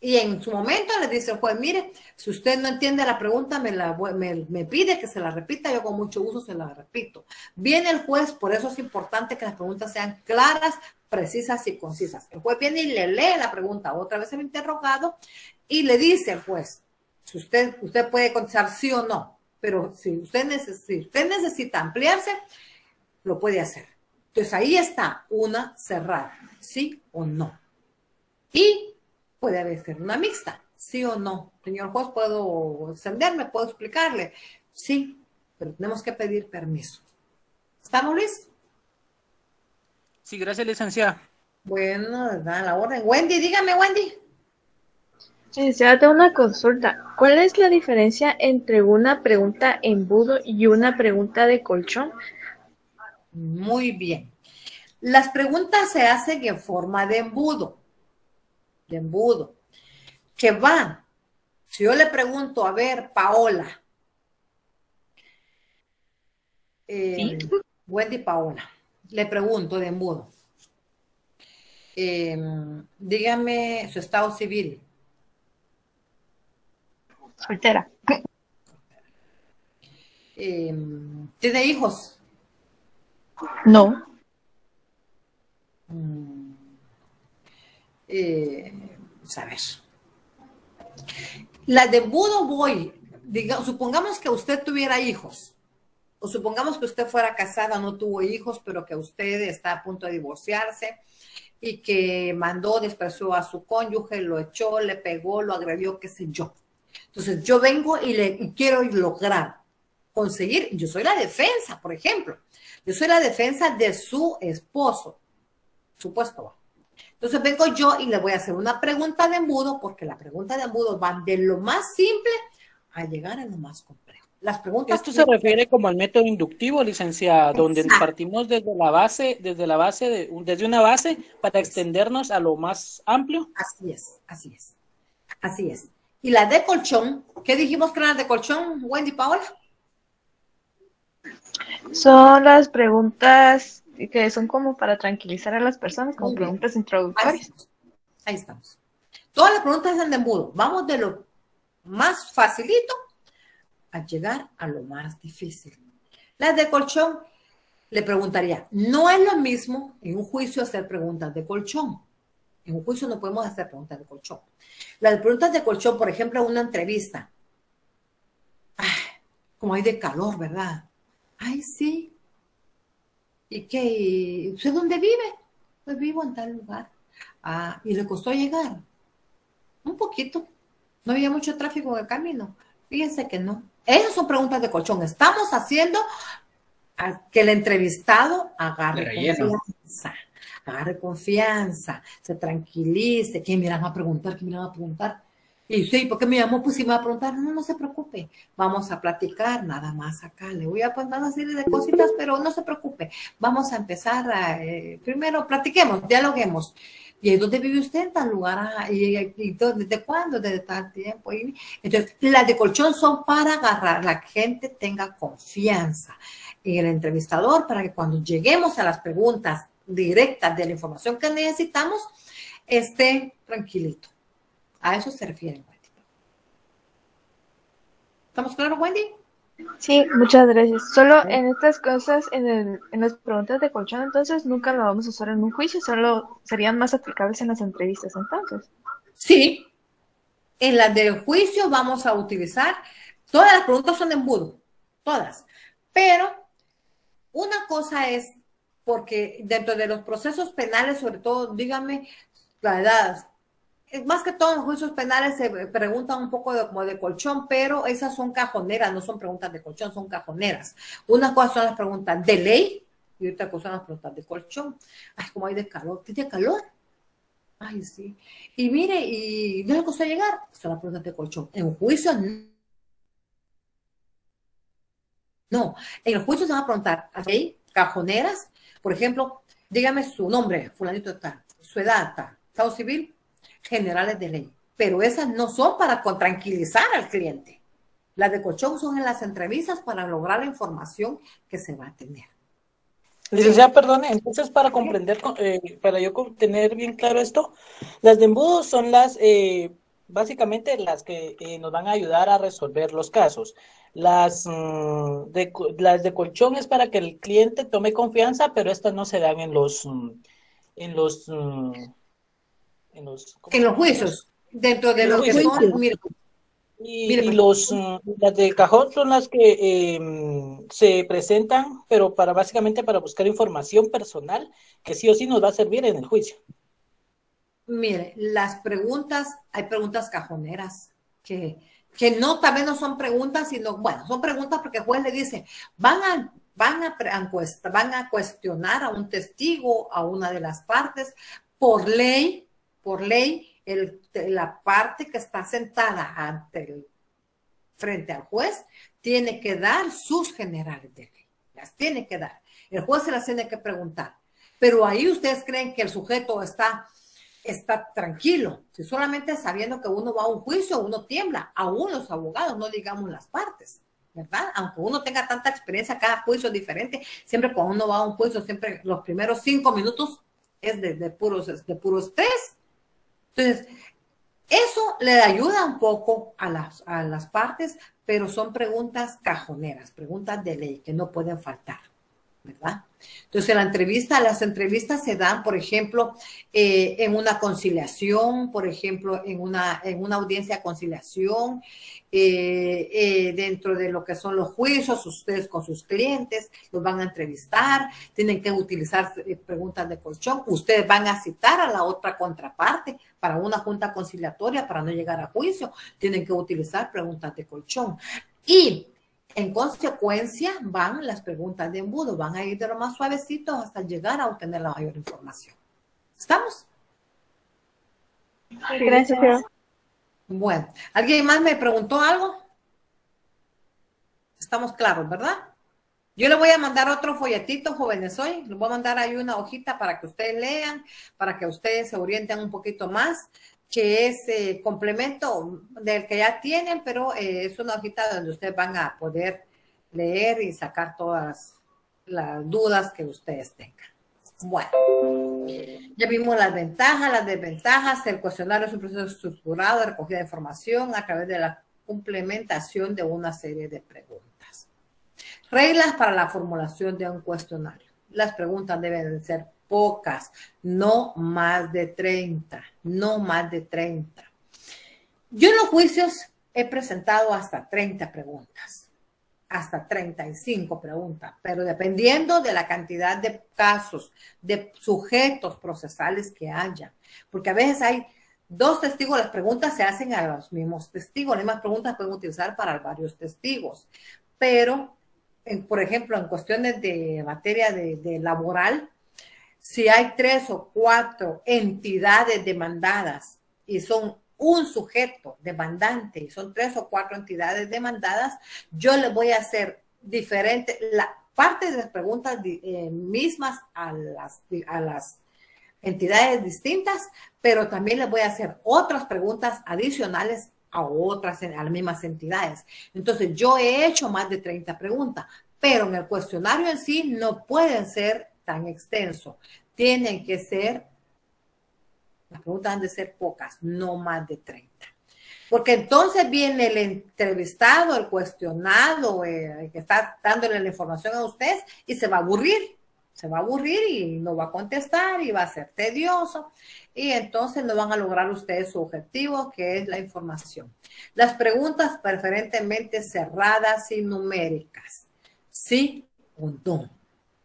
Y en su momento le dice el juez, mire, si usted no entiende la pregunta, me, la, me, pide que se la repita, yo con mucho gusto se la repito. Viene el juez, por eso es importante que las preguntas sean claras, precisas y concisas. El juez viene y le lee la pregunta otra vez el interrogado y le dice al juez, si usted, usted puede contestar sí o no, pero si usted, si usted necesita ampliarse, lo puede hacer. Entonces ahí está una cerrada, sí o no. Y puede haber ser una mixta, sí o no. Señor juez, ¿puedo extenderme? ¿Puedo explicarle? Sí, pero tenemos que pedir permiso. ¿Estamos listos? Sí, gracias, licenciada. Bueno, da la orden. Wendy, dígame, Wendy. Licenciada, una consulta. ¿Cuál es la diferencia entre una pregunta embudo y una pregunta de colchón? Muy bien. Las preguntas se hacen en forma de embudo de embudo, que va. Si yo le pregunto, a ver, Paola, eh, Wendy Paola, le pregunto de embudo, em, dígame su estado civil. Soltera. Em, ¿Tiene hijos? No. Mm eh, saber. La de Budo voy, supongamos que usted tuviera hijos, o supongamos que usted fuera casada, no tuvo hijos, pero que usted está a punto de divorciarse y que mandó, despreció a su cónyuge, lo echó, le pegó, lo agredió, qué sé yo. Entonces yo vengo y, le, quiero lograr conseguir, yo soy la defensa, por ejemplo, yo soy la defensa de su esposo, supuesto, entonces vengo yo y le voy a hacer una pregunta de embudo, porque la pregunta de embudo van de lo más simple a llegar a lo más complejo. Las preguntas. Esto se refiere como al método inductivo, licenciada, donde partimos desde la base, desde la base de, desde una base para extendernos a lo más amplio. Así es, así es, así es. Y la de colchón, ¿qué dijimos que era la de colchón, Wendy Paola? Son las preguntas que son como para tranquilizar a las personas, como preguntas introductorias. Ahí estamos. Todas las preguntas son de embudo. Vamos de lo más facilito a llegar a lo más difícil. Las de colchón, le preguntaría, no es lo mismo en un juicio hacer preguntas de colchón. En un juicio no podemos hacer preguntas de colchón. Las preguntas de colchón, por ejemplo, una entrevista. como hay de calor, ¿verdad? Ay, sí, ¿Y qué? ¿Usted dónde vive? Pues vivo en tal lugar. Ah, ¿y le costó llegar? Un poquito. No había mucho tráfico en el camino. Fíjense que no. Esas son preguntas de colchón. Estamos haciendo que el entrevistado agarre confianza, agarre confianza, se tranquilice. ¿Qué miran a preguntar? ¿Qué miran a preguntar? Y sí, ¿por qué me llamó? Pues si me va a preguntar, no, no se preocupe, vamos a platicar nada más acá. Le voy a poner una serie de cositas, pero no se preocupe. Vamos a empezar a, eh, primero platiquemos, dialoguemos. ¿Y dónde vive usted en tal lugar? Ah, ¿Y, desde cuándo? ¿Desde tal tiempo? entonces, las de colchón son para agarrar, la gente tenga confianza en el entrevistador para que cuando lleguemos a las preguntas directas de la información que necesitamos, esté tranquilito. A eso se refiere, Wendy. ¿Estamos claros, Wendy? Sí, muchas gracias. Solo en estas cosas, en, el, en las preguntas de colchón, entonces nunca lo vamos a usar en un juicio, solo serían más aplicables en las entrevistas, entonces. Sí, en las del juicio vamos a utilizar, todas las preguntas son de embudo, todas, pero una cosa es, porque dentro de los procesos penales, sobre todo, dígame la edad, eh, más que todo en juicios penales se preguntan un poco de, como de colchón, pero esas son cajoneras, no son preguntas de colchón, son cajoneras. Una cosa son las preguntas de ley y otra cosa son las preguntas de colchón. Ay, como hay de calor, ¿tiene calor? Ay, sí. Y mire, ¿y no le costó llegar? Son las preguntas de colchón. En juicio no. En el juicio se van a preguntar, ¿ok? Cajoneras, por ejemplo, dígame su nombre, fulanito tal, su edad tal, estado civil, generales de ley. Pero esas no son para tranquilizar al cliente. Las de colchón son en las entrevistas para lograr la información que se va a tener. Licenciada, perdone, entonces para comprender, eh, para yo tener bien claro esto, las de embudo son las, eh, básicamente las que eh, nos van a ayudar a resolver los casos. Las, mm, de, las de colchón es para que el cliente tome confianza, pero estas no se dan en los, mm, en los, mm, en los, en los juicios, dentro de lo que son, y, pues, los, las de cajón son las que em, se presentan, pero para básicamente para buscar información personal que sí o sí nos va a servir en el juicio. Mire, las preguntas, hay preguntas cajoneras que, que no, también no son preguntas, sino, bueno, son preguntas porque el juez le dice, van a, van a, van a cuestionar a un testigo, a una de las partes, por ley, por ley, el, la parte que está sentada ante el, frente al juez tiene que dar sus generales de ley. Las tiene que dar. El juez se las tiene que preguntar. Pero ahí ustedes creen que el sujeto está, está tranquilo. Si solamente sabiendo que uno va a un juicio, uno tiembla. Aún los abogados, no digamos las partes. ¿verdad? Aunque uno tenga tanta experiencia, cada juicio es diferente. Siempre cuando uno va a un juicio, siempre los primeros cinco minutos es de, de puros, de puro estrés entonces, eso le ayuda un poco a las, a las partes, pero son preguntas cajoneras, preguntas de ley que no pueden faltar, ¿verdad? Entonces, la entrevista, las entrevistas se dan, por ejemplo, eh, en una conciliación, por ejemplo, en una, en una audiencia de conciliación, eh, eh, dentro de lo que son los juicios, ustedes con sus clientes, los van a entrevistar, tienen que utilizar preguntas de colchón, ustedes van a citar a la otra contraparte para una junta conciliatoria para no llegar a juicio, tienen que utilizar preguntas de colchón. Y en consecuencia, van las preguntas de embudo, van a ir de lo más suavecito hasta llegar a obtener la mayor información. ¿Estamos? Gracias. Bueno, ¿alguien más me preguntó algo? Estamos claros, ¿verdad? Yo le voy a mandar otro folletito, jóvenes, hoy. Les voy a mandar ahí una hojita para que ustedes lean, para que ustedes se orienten un poquito más que es eh, complemento del que ya tienen, pero eh, es una hojita donde ustedes van a poder leer y sacar todas las dudas que ustedes tengan. Bueno, ya vimos las ventajas, las desventajas. El cuestionario es un proceso estructurado de recogida de información a través de la complementación de una serie de preguntas. Reglas para la formulación de un cuestionario. Las preguntas deben ser pocas, no más de 30, no más de 30. Yo en los juicios he presentado hasta 30 preguntas, hasta 35 preguntas, pero dependiendo de la cantidad de casos, de sujetos procesales que haya, porque a veces hay dos testigos, las preguntas se hacen a los mismos testigos, las mismas preguntas pueden utilizar para varios testigos, pero, por ejemplo, en cuestiones de materia de, de laboral, si hay tres o cuatro entidades demandadas y son un sujeto demandante y son tres o cuatro entidades demandadas, yo le voy a hacer diferente, la parte de las preguntas eh, mismas a las, a las entidades distintas, pero también le voy a hacer otras preguntas adicionales a otras, a las mismas entidades. Entonces, yo he hecho más de 30 preguntas, pero en el cuestionario en sí no pueden ser tan extenso. Tienen que ser, las preguntas han de ser pocas, no más de 30. Porque entonces viene el entrevistado, el cuestionado, eh, que está dándole la información a ustedes y se va a aburrir. Se va a aburrir y no va a contestar y va a ser tedioso. Y entonces no van a lograr ustedes su objetivo, que es la información. Las preguntas preferentemente cerradas y numéricas. Sí o no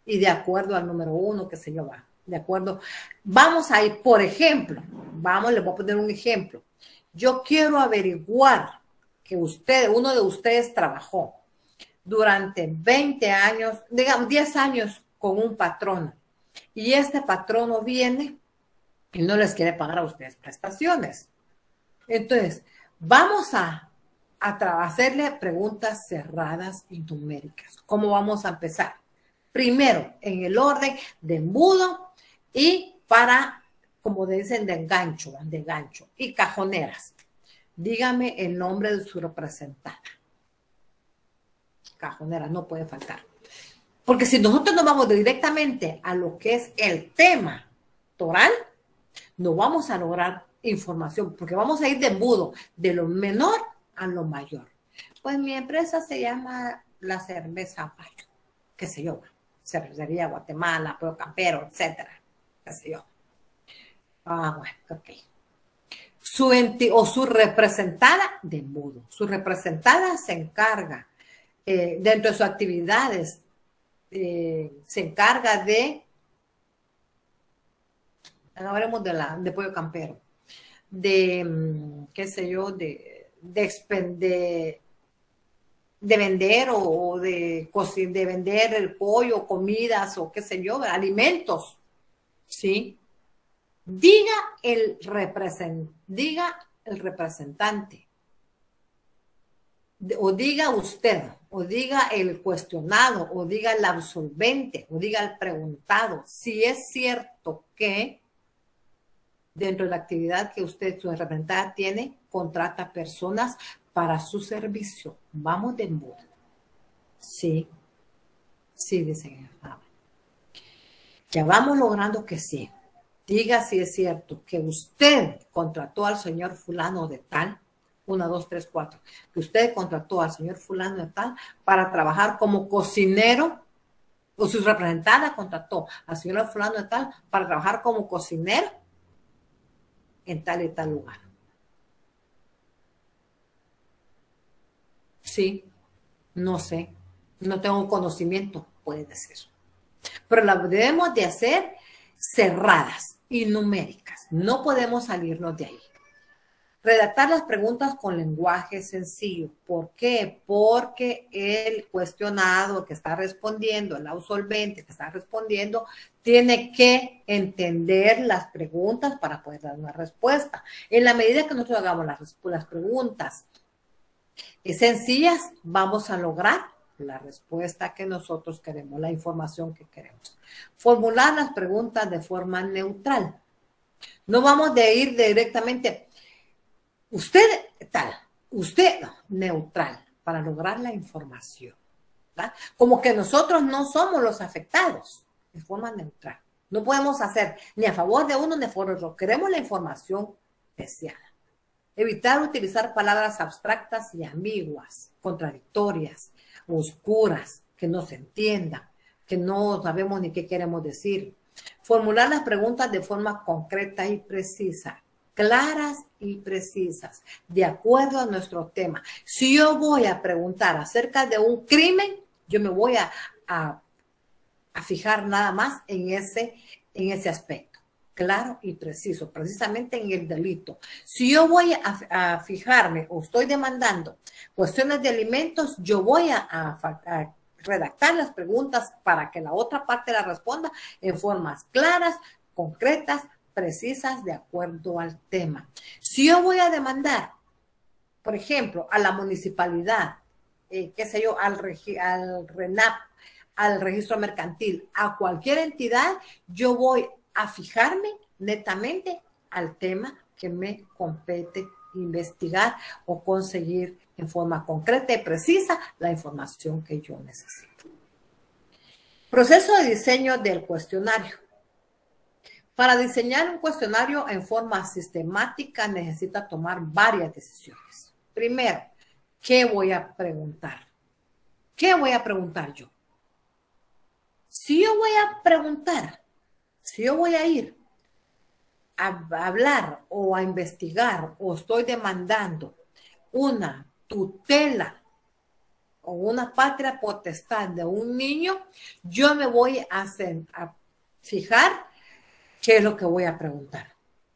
y de acuerdo al número uno que se yo va. ¿De acuerdo? Vamos a ir, por ejemplo, vamos, les voy a poner un ejemplo. Yo quiero averiguar que usted, uno de ustedes trabajó durante 20 años, digamos 10 años con un patrono y este patrono viene y no les quiere pagar a ustedes prestaciones. Entonces, vamos a, a hacerle preguntas cerradas y numéricas. ¿Cómo vamos a empezar? Primero, en el orden de embudo y para, como dicen, de engancho, de engancho y cajoneras. Dígame el nombre de su representada. Cajonera, no puede faltar. Porque si nosotros nos vamos directamente a lo que es el tema toral, no vamos a lograr información, porque vamos a ir de embudo, de lo menor a lo mayor. Pues mi empresa se llama la cerveza Mayo, qué sé yo, cervecería Guatemala, Pueblo Campero, etcétera, qué sé yo. Ah, bueno, ok. Su o su representada de embudo. Su representada se encarga eh, dentro de sus actividades, eh, se encarga de, hablaremos de, la, de pollo campero, de, mm, qué sé yo, de, de, de, vender o, de, de vender el pollo, comidas o qué sé yo, alimentos, ¿sí? Diga el, represent, diga el representante o diga usted, o diga el cuestionado, o diga el absolvente, o diga el preguntado, si es cierto que dentro de la actividad que usted, su representada tiene, contrata personas para su servicio. Vamos de modo. Sí, sí, dice Ya vamos logrando que sí. Diga si es cierto que usted contrató al señor fulano de tal una, dos, tres, cuatro, que usted contrató al señor fulano de tal para trabajar como cocinero, o su representada contrató al señor fulano de tal para trabajar como cocinero en tal y tal lugar. Sí, no sé, no tengo conocimiento, puede decir. Pero la debemos de hacer cerradas y numéricas. No podemos salirnos de ahí. Redactar las preguntas con lenguaje sencillo. ¿Por qué? Porque el cuestionado que está respondiendo, el absolvente que está respondiendo, tiene que entender las preguntas para poder dar una respuesta. En la medida que nosotros hagamos las, las preguntas sencillas, vamos a lograr la respuesta que nosotros queremos, la información que queremos. Formular las preguntas de forma neutral. No vamos a ir directamente Usted tal, usted neutral para lograr la información. Como que nosotros no somos los afectados de forma neutral. No podemos hacer ni a favor de uno ni a favor de otro. Queremos la información deseada. Evitar utilizar palabras abstractas y ambiguas, contradictorias, oscuras, que no se entiendan, que no sabemos ni qué queremos decir. Formular las preguntas de forma concreta y precisa claras y precisas, de acuerdo a nuestro tema. Si yo voy a preguntar acerca de un crimen, yo me voy a, a, fijar nada más en ese, en ese aspecto, claro y preciso, precisamente en el delito. Si yo voy a, fijarme o estoy demandando cuestiones de alimentos, yo voy a redactar las preguntas para que la otra parte la responda en formas claras, concretas, precisas de acuerdo al tema. Si yo voy a demandar, por ejemplo, a la municipalidad, eh, qué sé yo, al, al RENAP, al registro mercantil, a cualquier entidad, yo voy a fijarme netamente al tema que me compete investigar o conseguir en forma concreta y precisa la información que yo necesito. Proceso de diseño del cuestionario. Para diseñar un cuestionario en forma sistemática necesita tomar varias decisiones. Primero, ¿qué voy a preguntar? ¿Qué voy a preguntar yo? Si yo voy a preguntar, si yo voy a ir a hablar o a investigar o estoy demandando una tutela o una patria potestad de un niño, yo me voy a, a fijar ¿qué es lo que voy a preguntar?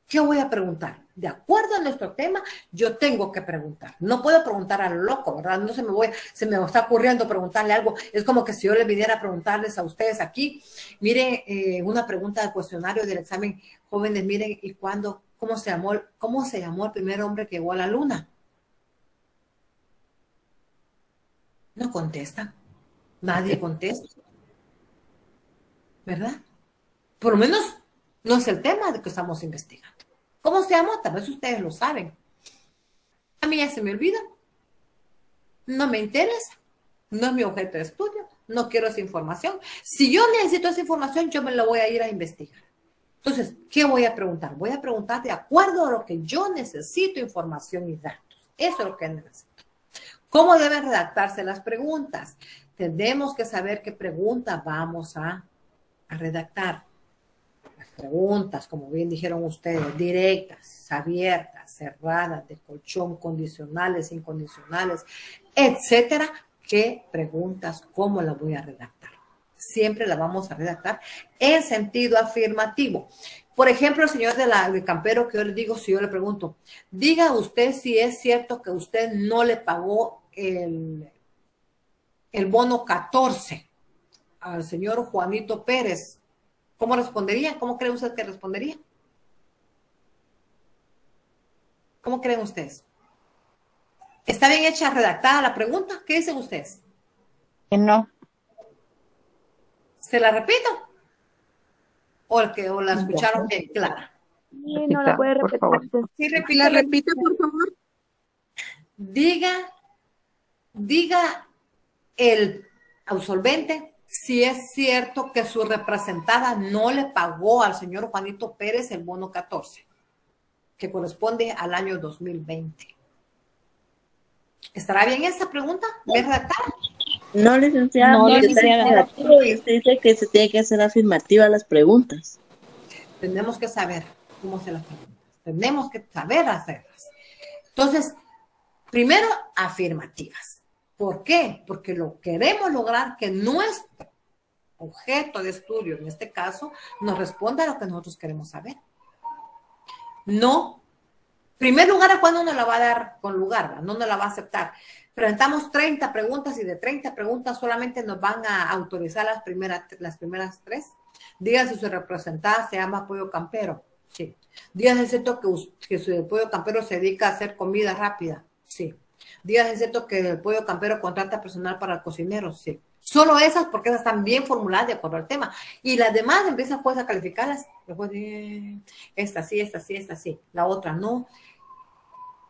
¿Qué voy a preguntar? De acuerdo a nuestro tema, yo tengo que preguntar. No puedo preguntar a lo loco, ¿verdad? No se me voy, se me está ocurriendo preguntarle algo. Es como que si yo le viniera a preguntarles a ustedes aquí, miren, eh, una pregunta del cuestionario del examen, jóvenes, miren, ¿y cuándo, cómo se llamó, cómo se llamó el primer hombre que llegó a la luna? No contesta. Nadie contesta. ¿Verdad? Por lo menos no es el tema de que estamos investigando. ¿Cómo se llama? Tal vez ustedes lo saben. A mí ya se me olvida. No me interesa. No es mi objeto de estudio. No quiero esa información. Si yo necesito esa información, yo me la voy a ir a investigar. Entonces, ¿qué voy a preguntar? Voy a preguntar de acuerdo a lo que yo necesito información y datos. Eso es lo que necesito. ¿Cómo deben redactarse las preguntas? Tenemos que saber qué pregunta vamos a redactar preguntas, como bien dijeron ustedes, directas, abiertas, cerradas, de colchón, condicionales, incondicionales, etcétera, ¿qué preguntas, cómo las voy a redactar? Siempre las vamos a redactar en sentido afirmativo. Por ejemplo, el señor de la, de Campero, que yo le digo, si yo le pregunto, diga usted si es cierto que usted no le pagó el, el bono 14 al señor Juanito Pérez ¿Cómo respondería? ¿Cómo creen ustedes que respondería? ¿Cómo creen ustedes? ¿Está bien hecha, redactada la pregunta? ¿Qué dicen ustedes? Que no. ¿Se la repito? ¿O, el que, o la escucharon bien clara? Sí, no la puede repetir. Sí, repite, repite, por favor. Diga, diga el absolvente si es cierto que su representada no le pagó al señor Juanito Pérez el bono 14, que corresponde al año 2020. ¿Estará bien esa pregunta? ¿Ves No, licenciada. No, licenciada. Usted dice que se tiene que hacer afirmativa las preguntas. Tenemos que saber cómo se las preguntas. Tenemos que saber hacerlas. Entonces, primero, afirmativas. ¿Por qué? Porque lo queremos lograr que nuestro objeto de estudio, en este caso, nos responda a lo que nosotros queremos saber. No. Primer lugar, ¿a cuándo nos la va a dar con lugar? No nos la va a aceptar. Presentamos 30 preguntas y de 30 preguntas solamente nos van a autorizar las primeras, las primeras tres. Díganse si su representada se llama Pollo Campero. Sí. Díganse cierto que, que su Pollo Campero se dedica a hacer comida rápida. Sí. Días es cierto que el pollo campero contrata personal para cocineros, sí. Solo esas, porque esas están bien formuladas de acuerdo al tema. Y las demás empiezan pues a calificarlas. Después, esta sí, esta sí, esta sí. La otra no.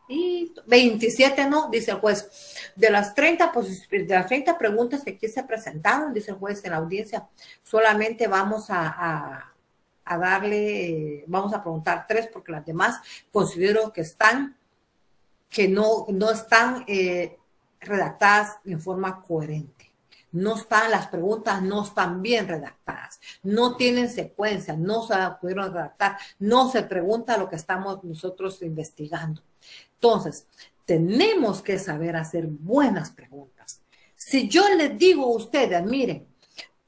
Y 27 no, dice el juez. De las 30, de las 30 preguntas que aquí se presentaron, dice el juez en la audiencia, solamente vamos a, a darle, vamos a preguntar tres, porque las demás considero que están que no, no están eh, redactadas en forma coherente. No están, las preguntas no están bien redactadas, no tienen secuencia, no se pudieron redactar, no se pregunta lo que estamos nosotros investigando. Entonces, tenemos que saber hacer buenas preguntas. Si yo les digo a ustedes, miren,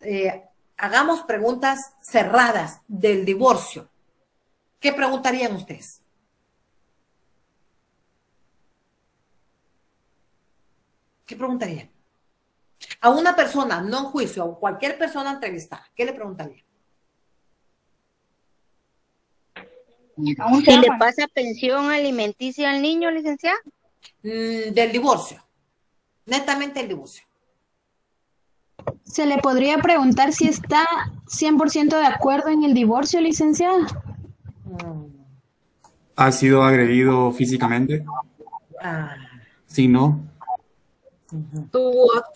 eh, hagamos preguntas cerradas del divorcio, ¿qué preguntarían ustedes? ¿Qué preguntaría? A una persona, no en juicio, a cualquier persona entrevistada, ¿qué le preguntaría? ¿Qué le pasa pensión alimenticia al niño, licenciada? Mm, del divorcio. Netamente el divorcio. ¿Se le podría preguntar si está 100% de acuerdo en el divorcio, licenciada? ¿Ha sido agredido físicamente? Ah. Sí, no.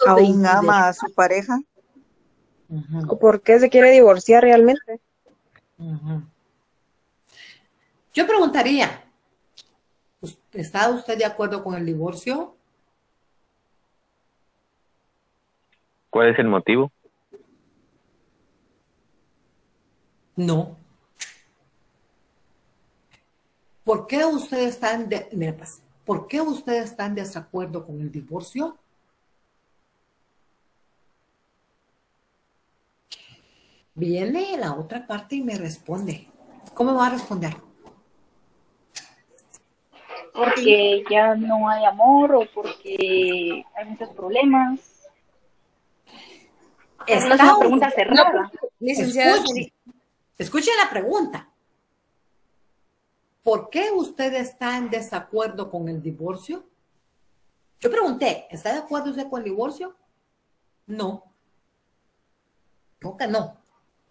¿Aún ama a su pareja? ¿O por qué se quiere divorciar realmente? Yo preguntaría, ¿está usted de acuerdo con el divorcio? ¿Cuál es el motivo? No. ¿Por qué ustedes están de, ¿Por qué ustedes están de desacuerdo con el divorcio? Viene la otra parte y me responde. ¿Cómo va a responder? Porque ya no hay amor o porque hay muchos problemas. Es una pregunta cerrada. Licenciada, escuche, escuche la pregunta. ¿Por qué usted está en desacuerdo con el divorcio? Yo pregunté, ¿está de acuerdo usted con el divorcio? No. No que no,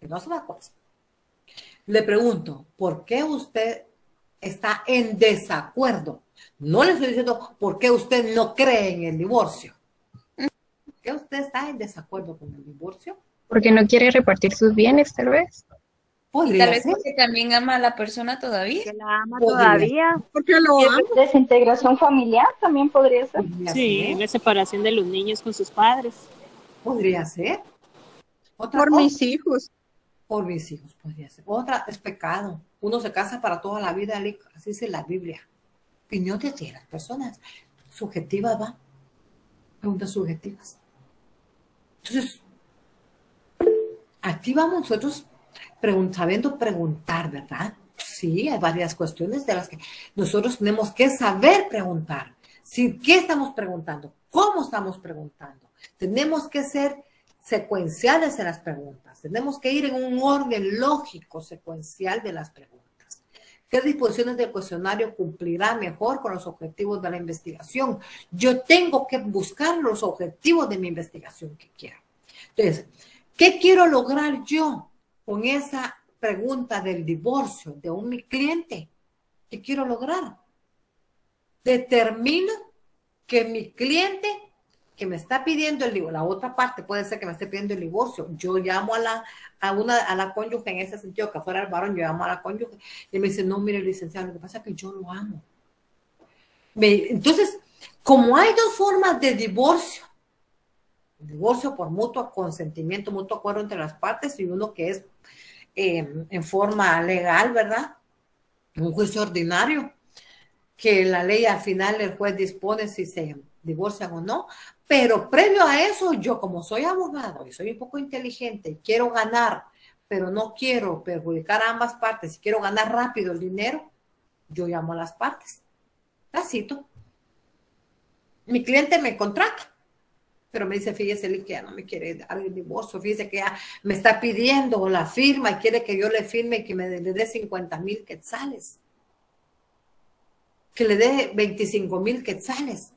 que no se va a acuerdo. Le pregunto, ¿por qué usted está en desacuerdo? No le estoy diciendo por qué usted no cree en el divorcio. ¿Por qué usted está en desacuerdo con el divorcio? Porque no quiere repartir sus bienes, tal vez. Tal vez porque también ama a la persona todavía. Que la ama todavía. Porque lo ama. Desintegración familiar también podría ser. sí, la separación de los niños con sus padres. Podría ser. Por mis hijos. Por mis hijos podría ser. Otra es pecado. Uno se casa para toda la vida, así dice la Biblia. Opinión de las personas. Subjetivas, va. Preguntas subjetivas. Entonces, aquí vamos nosotros sabiendo preguntar, ¿verdad? Sí, hay varias cuestiones de las que nosotros tenemos que saber preguntar. ¿Sí? ¿Qué estamos preguntando? ¿Cómo estamos preguntando? Tenemos que ser secuenciales en las preguntas. Tenemos que ir en un orden lógico, secuencial de las preguntas. ¿Qué disposiciones del cuestionario cumplirá mejor con los objetivos de la investigación? Yo tengo que buscar los objetivos de mi investigación que quiero. Entonces, ¿qué quiero lograr yo? con esa pregunta del divorcio de un mi cliente. ¿Qué quiero lograr? Determino que mi cliente que me está pidiendo el divorcio, la otra parte puede ser que me esté pidiendo el divorcio. Yo llamo a la, a una, a la cónyuge en ese sentido, que fuera el varón, yo llamo a la cónyuge y me dice, no, mire, licenciado, lo que pasa es que yo lo amo. entonces, como hay dos formas de divorcio, divorcio por mutuo consentimiento, mutuo acuerdo entre las partes y uno que es eh, en forma legal, ¿verdad? Un juicio ordinario, que la ley al final el juez dispone si se divorcian o no, pero previo a eso, yo como soy abogado y soy un poco inteligente quiero ganar, pero no quiero perjudicar a ambas partes quiero ganar rápido el dinero, yo llamo a las partes. Tacito. Mi cliente me contrata pero me dice, fíjese, que ya no me quiere dar el divorcio, fíjese que ya me está pidiendo la firma y quiere que yo le firme y que me le dé 50 mil quetzales. Que le dé 25 mil quetzales.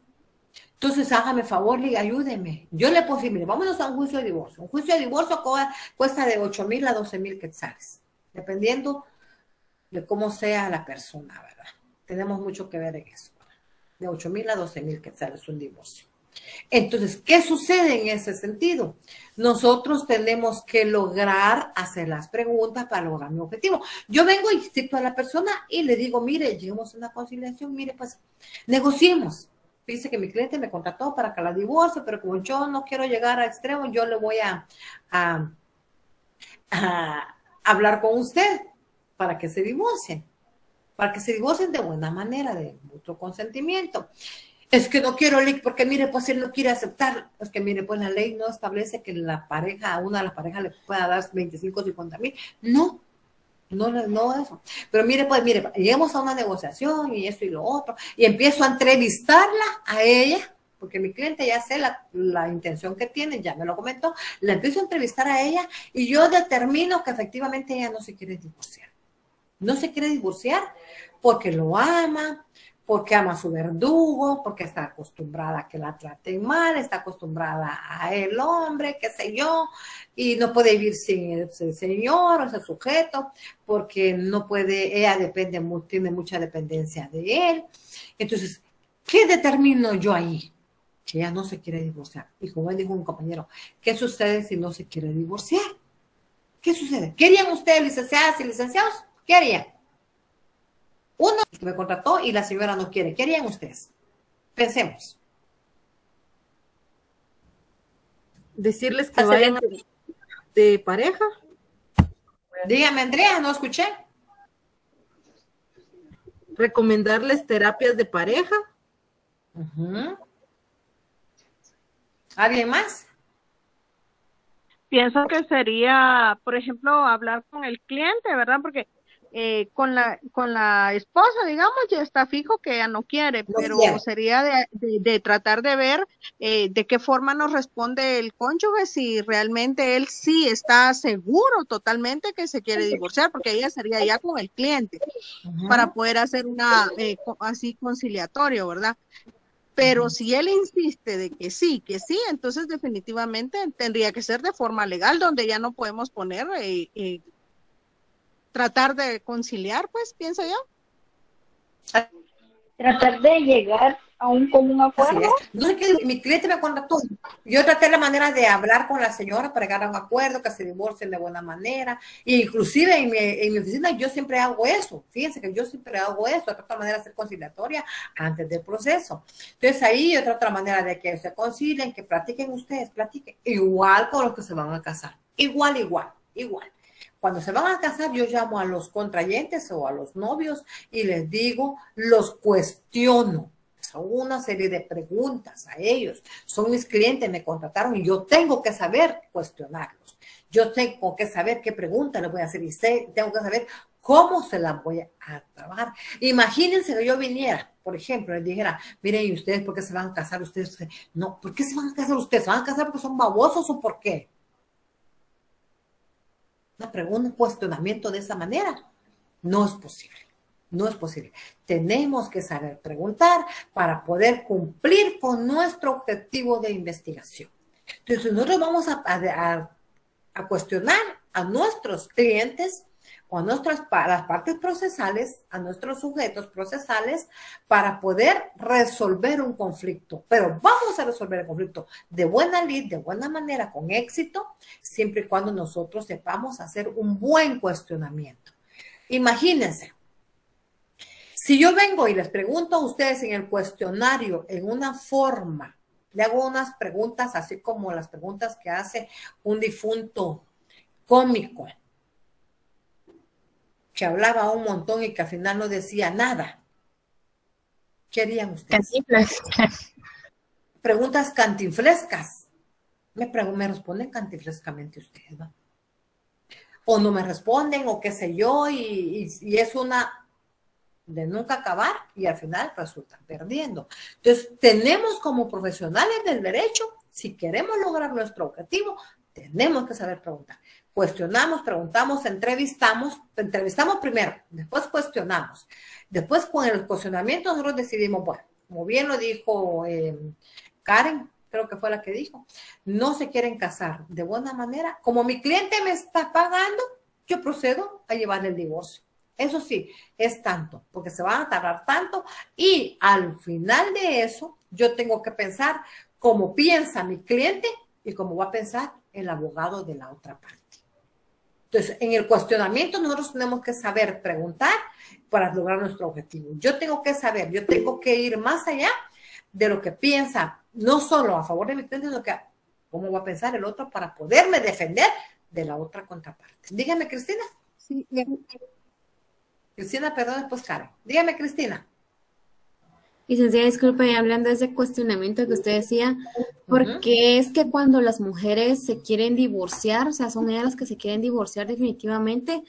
Entonces, hágame favor y ayúdeme. Yo le puedo decir, mire, vámonos a un juicio de divorcio. Un juicio de divorcio cuesta de 8 mil a 12 mil quetzales, dependiendo de cómo sea la persona, ¿verdad? Tenemos mucho que ver en eso. De 8 mil a 12 mil quetzales un divorcio. Entonces, ¿qué sucede en ese sentido? Nosotros tenemos que lograr hacer las preguntas para lograr mi objetivo. Yo vengo y cito a la persona y le digo, mire, lleguemos a una conciliación, mire, pues negociemos. Dice que mi cliente me contrató para que la divorcie, pero como yo no quiero llegar a extremo, yo le voy a, hablar con usted para que se divorcien, para que se divorcien de buena manera, de mutuo consentimiento. Es que no quiero ley porque mire, pues él no quiere aceptar. Es que mire, pues la ley no establece que la pareja, una de las parejas le pueda dar 25 o 50 mil. No, no, no eso. Pero mire, pues mire, llegamos a una negociación y eso y lo otro. Y empiezo a entrevistarla a ella, porque mi cliente ya sé la, la intención que tiene, ya me lo comentó. La empiezo a entrevistar a ella y yo determino que efectivamente ella no se quiere divorciar. No se quiere divorciar porque lo ama, porque ama a su verdugo, porque está acostumbrada a que la traten mal, está acostumbrada a el hombre, qué sé yo, y no puede vivir sin ese señor o ese sujeto, porque no puede, ella depende, tiene mucha dependencia de él. Entonces, ¿qué determino yo ahí? Que ella no se quiere divorciar. Y como dijo un compañero, ¿qué sucede si no se quiere divorciar? ¿Qué sucede? ¿Qué harían ustedes, licenciadas y licenciados? ¿Qué harían? Uno que me contrató y la señora no quiere. ¿Qué harían ustedes? Pensemos. Decirles que vayan de pareja. Dígame, Andrea, no escuché. Recomendarles terapias de pareja. ¿Alguien más? Pienso que sería, por ejemplo, hablar con el cliente, ¿verdad? Porque eh, con la con la esposa, digamos, ya está fijo que ella no quiere, pero sería de, de, tratar de ver eh, de qué forma nos responde el cónyuge si realmente él sí está seguro totalmente que se quiere divorciar, porque ella sería ya con el cliente para poder hacer una eh, así conciliatorio, ¿verdad? Pero si él insiste de que sí, que sí, entonces definitivamente tendría que ser de forma legal, donde ya no podemos poner eh, tratar de conciliar, pues, pienso yo. Tratar de llegar a un común acuerdo. No sé qué, mi cliente me todo. Yo traté la manera de hablar con la señora para llegar a un acuerdo, que se divorcien de buena manera. E inclusive en mi, en mi, oficina yo siempre hago eso. Fíjense que yo siempre hago eso. Trato la manera de ser conciliatoria antes del proceso. Entonces ahí yo trato la manera de que se concilien, que platiquen ustedes, platiquen. Igual con los que se van a casar. Igual, igual, igual. Cuando se van a casar, yo llamo a los contrayentes o a los novios y les digo, los cuestiono. Son una serie de preguntas a ellos. Son mis clientes, me contrataron y yo tengo que saber cuestionarlos. Yo tengo que saber qué preguntas les voy a hacer y sé, tengo que saber cómo se las voy a trabajar. Imagínense que yo viniera, por ejemplo, les dijera, miren, ¿y ustedes por qué se van a casar? Ustedes, no, ¿por qué se van a casar ustedes? ¿Se van a casar porque son babosos o por qué? Pregunta, un cuestionamiento de esa manera. No es posible. No es posible. Tenemos que saber preguntar para poder cumplir con nuestro objetivo de investigación. Entonces, nosotros vamos a, a, a cuestionar a nuestros clientes o a nuestras las partes procesales, a nuestros sujetos procesales, para poder resolver un conflicto. Pero vamos a resolver el conflicto de buena lid, de buena manera, con éxito, siempre y cuando nosotros sepamos hacer un buen cuestionamiento. Imagínense, si yo vengo y les pregunto a ustedes en el cuestionario en una forma, le hago unas preguntas así como las preguntas que hace un difunto cómico que hablaba un montón y que al final no decía nada. ¿Qué harían ustedes? Preguntas cantinflescas. Me, me responden cantinflescamente ustedes, ¿no? O no me responden, o qué sé yo, y, y es una de nunca acabar y al final resultan perdiendo. Entonces, tenemos como profesionales del derecho, si queremos lograr nuestro objetivo, tenemos que saber preguntar cuestionamos, preguntamos, entrevistamos, entrevistamos primero, después cuestionamos. Después con el cuestionamiento nosotros decidimos, bueno, como bien lo dijo eh, Karen, creo que fue la que dijo, no se quieren casar de buena manera. Como mi cliente me está pagando, yo procedo a llevarle el divorcio. Eso sí, es tanto, porque se van a tardar tanto y al final de eso yo tengo que pensar cómo piensa mi cliente y cómo va a pensar el abogado de la otra parte. Entonces, en el cuestionamiento nosotros tenemos que saber preguntar para lograr nuestro objetivo. Yo tengo que saber, yo tengo que ir más allá de lo que piensa, no solo a favor de mi cliente, sino que cómo va a pensar el otro para poderme defender de la otra contraparte. Dígame, Cristina. Sí. Cristina, perdón, después Karen. Dígame, Cristina. Licenciada, disculpe, hablando de ese cuestionamiento que usted decía, porque es que cuando las mujeres se quieren divorciar, o sea, son ellas las que se quieren divorciar definitivamente,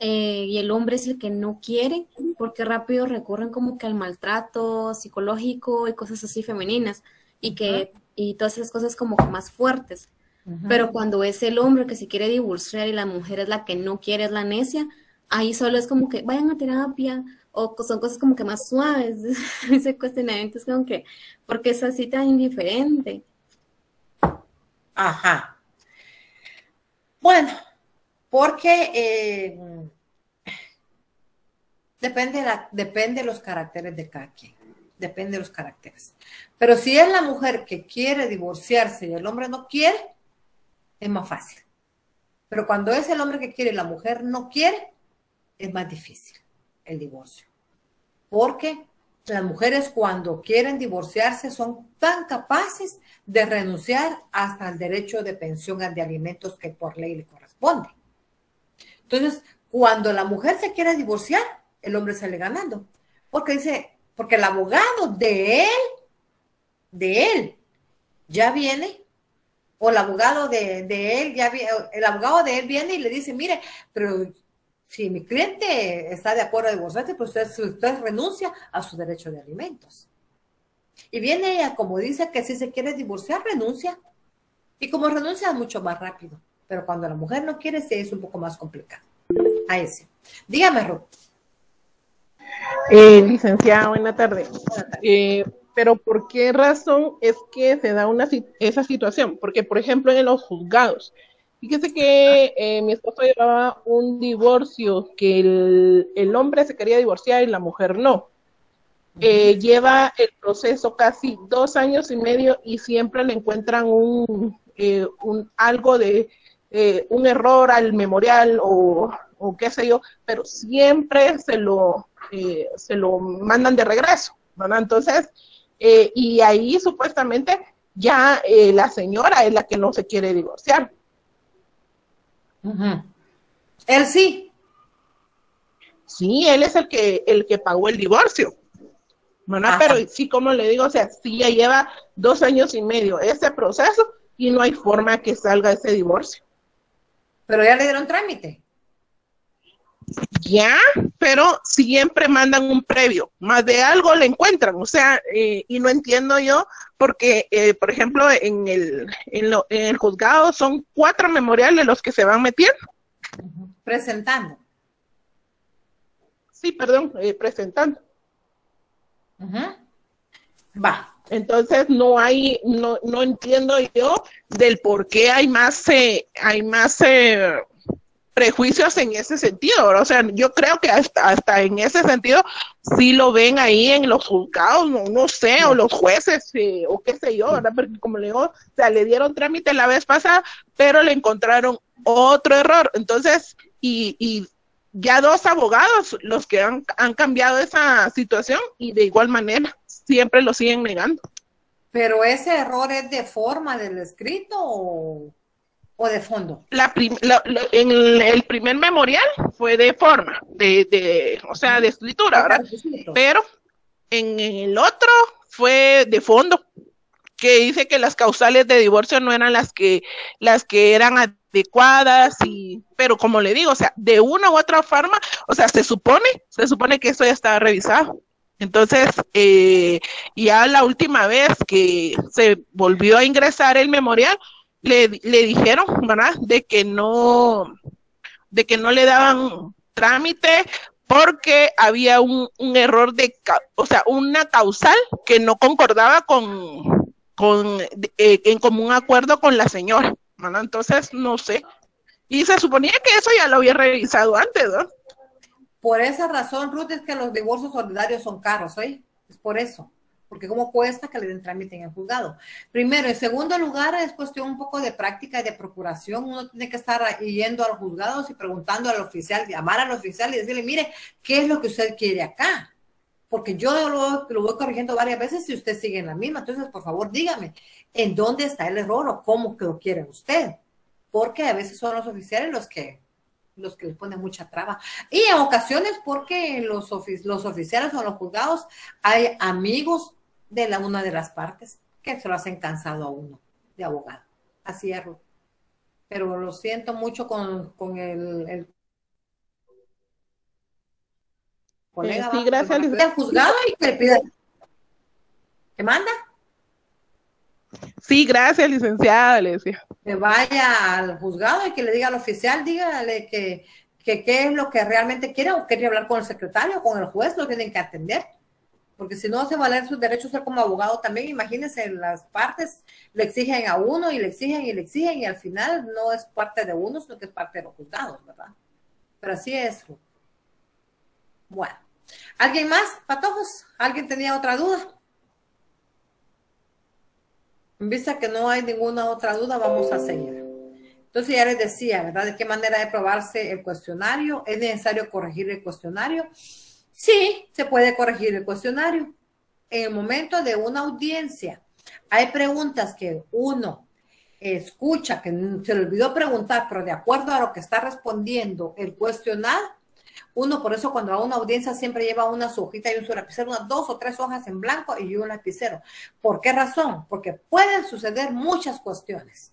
eh, y el hombre es el que no quiere, porque rápido recurren como que al maltrato psicológico y cosas así femeninas, y que, y todas esas cosas como que más fuertes. Pero cuando es el hombre que se quiere divorciar y la mujer es la que no quiere, es la necia, ahí solo es como que vayan a terapia, o son cosas como que más suaves. Ese cuestionamiento es como que, ¿por qué es así tan indiferente? Ajá. Bueno, porque eh, depende, la, depende de los caracteres de cada quien. Depende de los caracteres. Pero si es la mujer que quiere divorciarse y el hombre no quiere, es más fácil. Pero cuando es el hombre que quiere y la mujer no quiere, es más difícil el divorcio. Porque las mujeres cuando quieren divorciarse son tan capaces de renunciar hasta el derecho de pensión de alimentos que por ley le corresponde. Entonces, cuando la mujer se quiere divorciar, el hombre sale ganando. Porque dice, porque el abogado de él, de él, ya viene, o el abogado de, de él, ya viene, el abogado de él viene y le dice, mire, pero si mi cliente está de acuerdo a divorciarse, pues usted, renuncia a su derecho de alimentos. Y viene ella, como dice que si se quiere divorciar, renuncia. Y como renuncia es mucho más rápido. Pero cuando la mujer no quiere, sí es un poco más complicado. A ese. Dígame, Ruth. Eh, licenciada, buena tarde. Eh, pero ¿por qué razón es que se da una, esa situación? Porque, por ejemplo, en los juzgados, fíjese que eh, mi esposo llevaba un divorcio, que el, el, hombre se quería divorciar y la mujer no. Eh, lleva el proceso casi dos años y medio y siempre le encuentran un, eh, un algo de un error al memorial o, o, qué sé yo, pero siempre se lo, se lo mandan de regreso. ¿verdad? Entonces, eh, y ahí supuestamente ya eh, la señora es la que no se quiere divorciar. Él sí. Sí, él es el que, el que pagó el divorcio. Pero sí, como le digo, o sea, sí ya lleva dos años y medio ese proceso y no hay forma que salga ese divorcio. Pero ya le dieron trámite ya, pero siempre mandan un previo, más de algo le encuentran, o sea, eh, y no entiendo yo, porque, eh, por ejemplo, en el, en, el juzgado son cuatro memoriales los que se van metiendo. Presentando. Sí, perdón, eh, presentando. Va. Entonces no hay, no, no entiendo yo del por qué hay más, hay más prejuicios en ese sentido, o sea, yo creo que hasta, hasta en ese sentido sí lo ven ahí en los juzgados, no, no sé, o los jueces, eh, o qué sé yo, ¿verdad? Porque como le digo, o sea, le dieron trámite la vez pasada, pero le encontraron otro error, entonces, y, y ya dos abogados los que han, han cambiado esa situación y de igual manera siempre lo siguen negando. Pero ese error es de forma del escrito o o de fondo? La, en el primer memorial fue de forma, de, de o sea, de escritura, ¿verdad? Pero en el otro fue de fondo, que dice que las causales de divorcio no eran las que, las que eran adecuadas, y, pero como le digo, o sea, de una u otra forma, o sea, se supone, se supone que eso ya estaba revisado. Entonces, eh, ya la última vez que se volvió a ingresar el memorial, le, le dijeron, ¿verdad? De que no, de que no le daban trámite porque había un, un error de, o sea, una causal que no concordaba con, con eh, en común acuerdo con la señora, ¿verdad? Entonces, no sé. Y se suponía que eso ya lo había revisado antes, ¿no? Por esa razón, Ruth, es que los divorcios solidarios son caros, ¿eh? Es por eso porque cómo cuesta que le den trámite en el juzgado. Primero, en segundo lugar, es cuestión un poco de práctica y de procuración. Uno tiene que estar yendo al juzgado y preguntando al oficial, llamar al oficial y decirle, mire, ¿qué es lo que usted quiere acá? Porque yo lo, lo voy corrigiendo varias veces y usted sigue en la misma. Entonces, por favor, dígame, ¿en dónde está el error o cómo que lo quiere usted? Porque a veces son los oficiales los que los que les ponen mucha traba. Y en ocasiones porque los, los oficiales o los juzgados hay amigos de la, una de las partes que se lo hacen cansado a uno de abogado. Así es, Pero lo siento mucho con, con el, el colega. Sí, gracias. El juzgado y que le pida. ¿Qué manda? Sí, gracias, licenciada, le decía. Que vaya al juzgado y que le diga al oficial, dígale que, que qué es lo que realmente quiere o quiere hablar con el secretario o con el juez, lo tienen que atender porque si no hace valer sus derechos ser como abogado también, imagínense, las partes le exigen a uno y le exigen y le exigen y al final no es parte de uno, sino que es parte de los juzgados, ¿verdad? Pero así es. Bueno, ¿alguien más, patojos? ¿Alguien tenía otra duda? En vista que no hay ninguna otra duda, vamos a seguir. Entonces ya les decía, ¿verdad? ¿De qué manera de probarse el cuestionario? ¿Es necesario corregir el cuestionario? Sí, se puede corregir el cuestionario. En el momento de una audiencia, hay preguntas que uno escucha, que se le olvidó preguntar, pero de acuerdo a lo que está respondiendo el cuestionario, uno por eso cuando a una audiencia siempre lleva una hojita y un su lapicero, unas dos o tres hojas en blanco y un lapicero. ¿Por qué razón? Porque pueden suceder muchas cuestiones.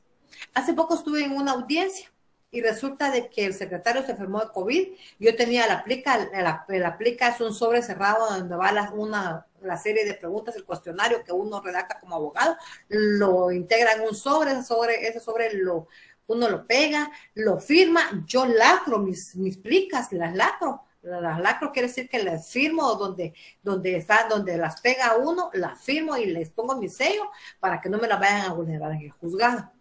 Hace poco estuve en una audiencia y resulta de que el secretario se enfermó de COVID. Yo tenía la aplica, la, aplica es un sobre cerrado donde va la, una, la serie de preguntas, el cuestionario que uno redacta como abogado, lo integra en un sobre, ese sobre, ese sobre lo, uno lo pega, lo firma, yo lacro mis, mis plicas, las lacro. Las lacro quiere decir que las firmo donde, donde está, donde las pega uno, las firmo y les pongo mi sello para que no me la vayan a vulnerar en el juzgado.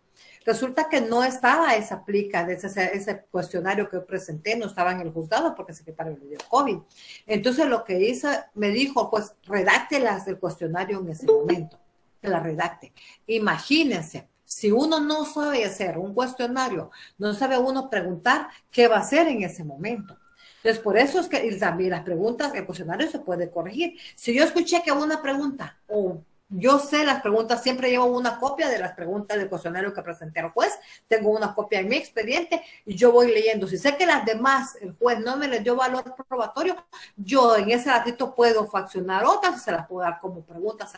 Resulta que no estaba esa plica, de ese, ese, cuestionario que presenté, no estaba en el juzgado porque el secretario le dio COVID. Entonces lo que hizo, me dijo, pues redáctelas del cuestionario en ese momento, que la redacte. Imagínense, si uno no sabe hacer un cuestionario, no sabe uno preguntar, ¿qué va a hacer en ese momento? Entonces, por eso es que también las preguntas, el cuestionario se puede corregir. Si yo escuché que una pregunta o yo sé las preguntas, siempre llevo una copia de las preguntas del cuestionario que presenté al juez, tengo una copia en mi expediente y yo voy leyendo. Si sé que las demás, el juez no me les dio valor probatorio, yo en ese ratito puedo faccionar otras y se las puedo dar como preguntas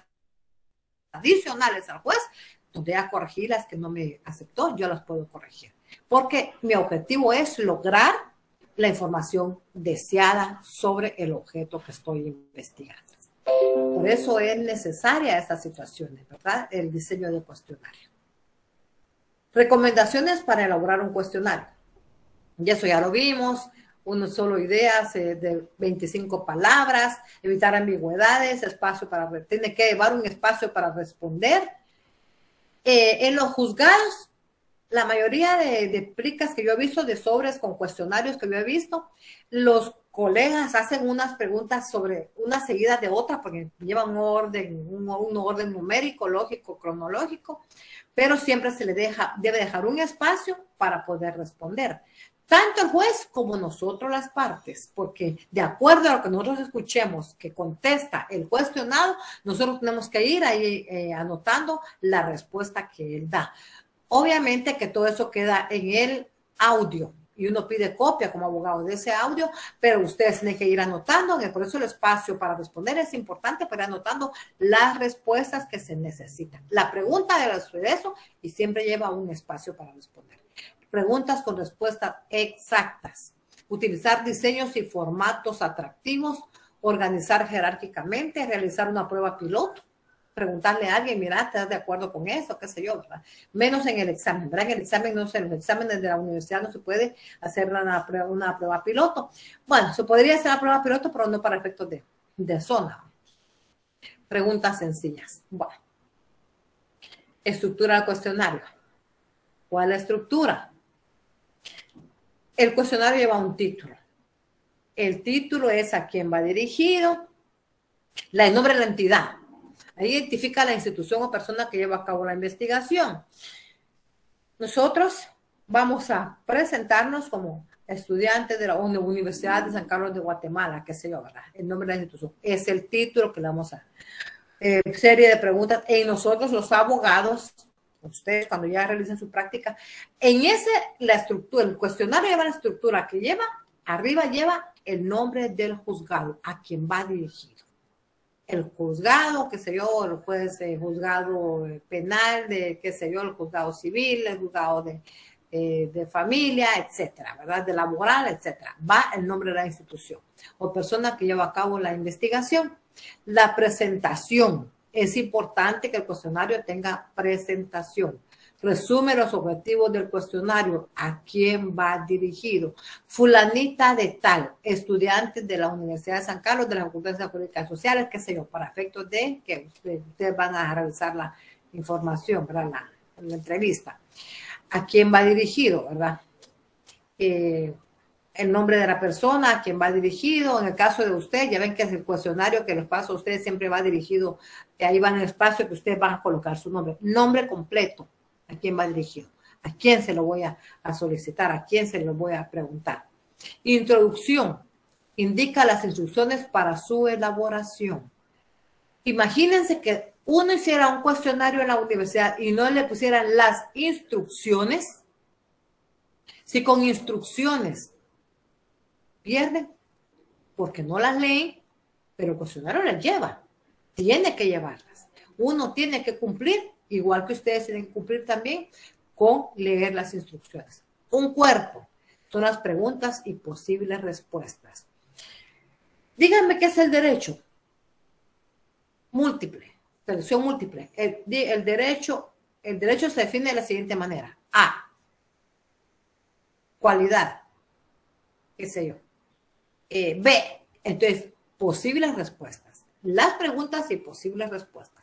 adicionales al juez, donde ya corregí las que no me aceptó, yo las puedo corregir. Porque mi objetivo es lograr la información deseada sobre el objeto que estoy investigando. Por eso es necesaria esta situación, ¿verdad? El diseño de cuestionario. Recomendaciones para elaborar un cuestionario. Y eso ya lo vimos. Uno solo ideas de 25 palabras, evitar ambigüedades, espacio para, tiene que llevar un espacio para responder. Eh, en los juzgados, la mayoría de, de plicas que yo he visto, de sobres con cuestionarios que yo he visto, los colegas hacen unas preguntas sobre una seguida de otra, porque llevan un orden, un, orden numérico, lógico, cronológico, pero siempre se le deja, debe dejar un espacio para poder responder. Tanto el juez como nosotros las partes, porque de acuerdo a lo que nosotros escuchemos que contesta el cuestionado, nosotros tenemos que ir ahí eh, anotando la respuesta que él da. Obviamente que todo eso queda en el audio, y uno pide copia como abogado de ese audio, pero ustedes tienen que ir anotando, por eso el espacio para responder es importante, ir anotando las respuestas que se necesitan. La pregunta de eso y siempre lleva un espacio para responder. Preguntas con respuestas exactas. Utilizar diseños y formatos atractivos, organizar jerárquicamente, realizar una prueba piloto, preguntarle a alguien, mira, ¿estás de acuerdo con eso? ¿Qué sé yo? ¿verdad? Menos en el examen, ¿verdad? En el examen, no sé, en los exámenes de la universidad no se puede hacer una prueba, una prueba piloto. Bueno, se podría hacer la prueba piloto, pero no para efectos de, de zona. Preguntas sencillas. Bueno. Estructura del cuestionario. ¿Cuál es la estructura? El cuestionario lleva un título. El título es a quién va dirigido, la, el nombre de la entidad, identifica la institución o persona que lleva a cabo la investigación. Nosotros vamos a presentarnos como estudiantes de la Universidad de San Carlos de Guatemala, qué sé yo, ¿verdad? El nombre de la institución. Es el título que le vamos a. Eh, serie de preguntas. Y nosotros, los abogados, ustedes cuando ya realicen su práctica, en ese, la estructura, el cuestionario lleva la estructura que lleva, arriba lleva el nombre del juzgado, a quien va dirigido el juzgado, qué sé yo, el juez eh, juzgado eh, penal, de qué sé yo, el juzgado civil, el juzgado de, eh, de familia, etcétera, ¿verdad? De laboral, etcétera. Va el nombre de la institución o persona que lleva a cabo la investigación. La presentación. Es importante que el cuestionario tenga presentación resume los objetivos del cuestionario, a quién va dirigido. Fulanita de tal, estudiantes de la Universidad de San Carlos, de la Facultad de Políticas Sociales, qué sé yo, para efectos de que ustedes van a revisar la información, ¿verdad? La, la entrevista. ¿A quién va dirigido, verdad? Eh, el nombre de la persona, a quién va dirigido. En el caso de usted, ya ven que es el cuestionario que les paso a ustedes siempre va dirigido, ahí va en el espacio que ustedes van a colocar su nombre. Nombre completo, a quién va dirigido, a quién se lo voy a, solicitar, a quién se lo voy a preguntar. Introducción. Indica las instrucciones para su elaboración. Imagínense que uno hiciera un cuestionario en la universidad y no le pusieran las instrucciones. Si con instrucciones pierden, porque no las leen, pero el cuestionario las lleva. Tiene que llevarlas. Uno tiene que cumplir igual que ustedes tienen que cumplir también con leer las instrucciones. Un cuerpo son las preguntas y posibles respuestas. Díganme qué es el derecho. Múltiple, selección múltiple. El, derecho, el derecho se define de la siguiente manera. A. Cualidad. ¿Qué sé yo? Eh, B. Entonces, posibles respuestas. Las preguntas y posibles respuestas.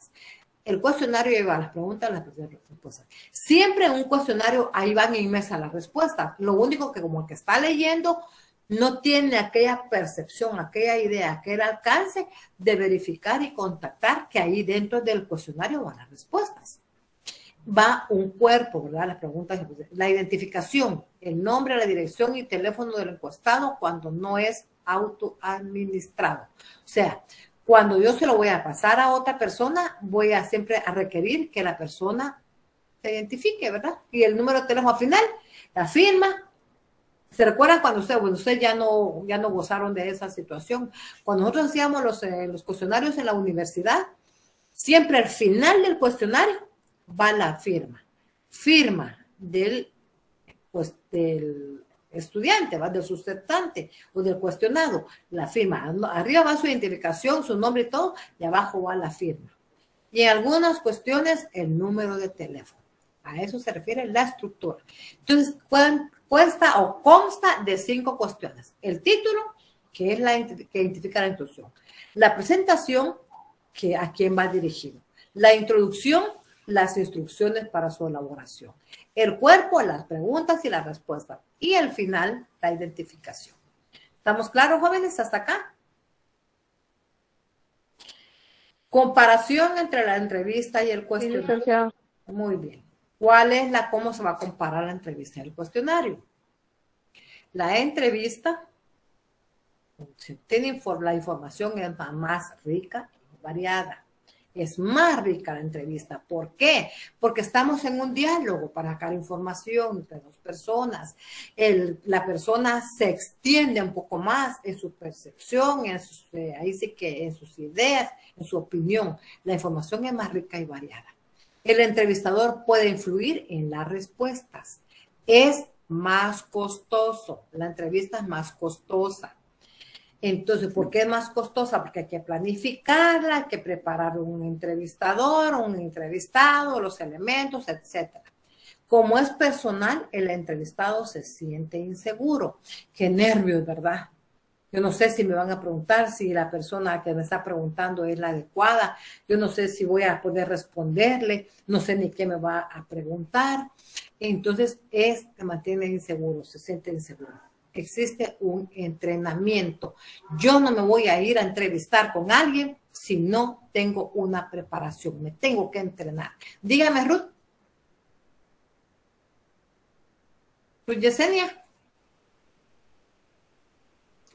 El cuestionario lleva las preguntas, las respuestas. Siempre en un cuestionario ahí van inmersas las respuestas. Lo único que como el que está leyendo no tiene aquella percepción, aquella idea, aquel alcance de verificar y contactar que ahí dentro del cuestionario van las respuestas. Va un cuerpo, ¿verdad? Las preguntas, la identificación, el nombre, la dirección y teléfono del encuestado cuando no es autoadministrado. O sea, cuando yo se lo voy a pasar a otra persona, voy a siempre a requerir que la persona se identifique, ¿verdad? Y el número de teléfono al final, la firma, ¿Se recuerdan cuando ustedes, bueno, ustedes ya no, ya no gozaron de esa situación? Cuando nosotros hacíamos los, eh, los cuestionarios en la universidad, siempre al final del cuestionario va la firma. Firma del, pues, del estudiante, ¿va? del sustentante o del cuestionado. La firma. Arriba va su identificación, su nombre y todo, y abajo va la firma. Y en algunas cuestiones, el número de teléfono. A eso se refiere la estructura. Entonces, Cuesta o consta de cinco cuestiones. El título, que es la que identifica la instrucción. La presentación, que a quién va dirigido. La introducción, las instrucciones para su elaboración. El cuerpo, las preguntas y las respuestas. Y el final, la identificación. ¿Estamos claros, jóvenes, hasta acá? Comparación entre la entrevista y el cuestionario. Muy bien. ¿Cuál es la, cómo se va a comparar la entrevista y el cuestionario? La entrevista, tiene la información es más rica y variada. Es más rica la entrevista. ¿Por qué? Porque estamos en un diálogo para sacar información entre dos personas. la persona se extiende un poco más en su percepción, en eh, ahí sí que en sus ideas, en su opinión. La información es más rica y variada. El entrevistador puede influir en las respuestas. Es más costoso. La entrevista es más costosa. Entonces, ¿por qué es más costosa? Porque hay que planificarla, hay que preparar un entrevistador, un entrevistado, los elementos, etc. Como es personal, el entrevistado se siente inseguro. Qué nervios, ¿verdad? Yo no sé si me van a preguntar si la persona que me está preguntando es la adecuada. Yo no sé si voy a poder responderle. No sé ni qué me va a preguntar. Entonces, es, mantiene inseguro, se siente inseguro. Existe un entrenamiento. Yo no me voy a ir a entrevistar con alguien si no tengo una preparación. Me tengo que entrenar. Dígame, Ruth. Ruth Yesenia.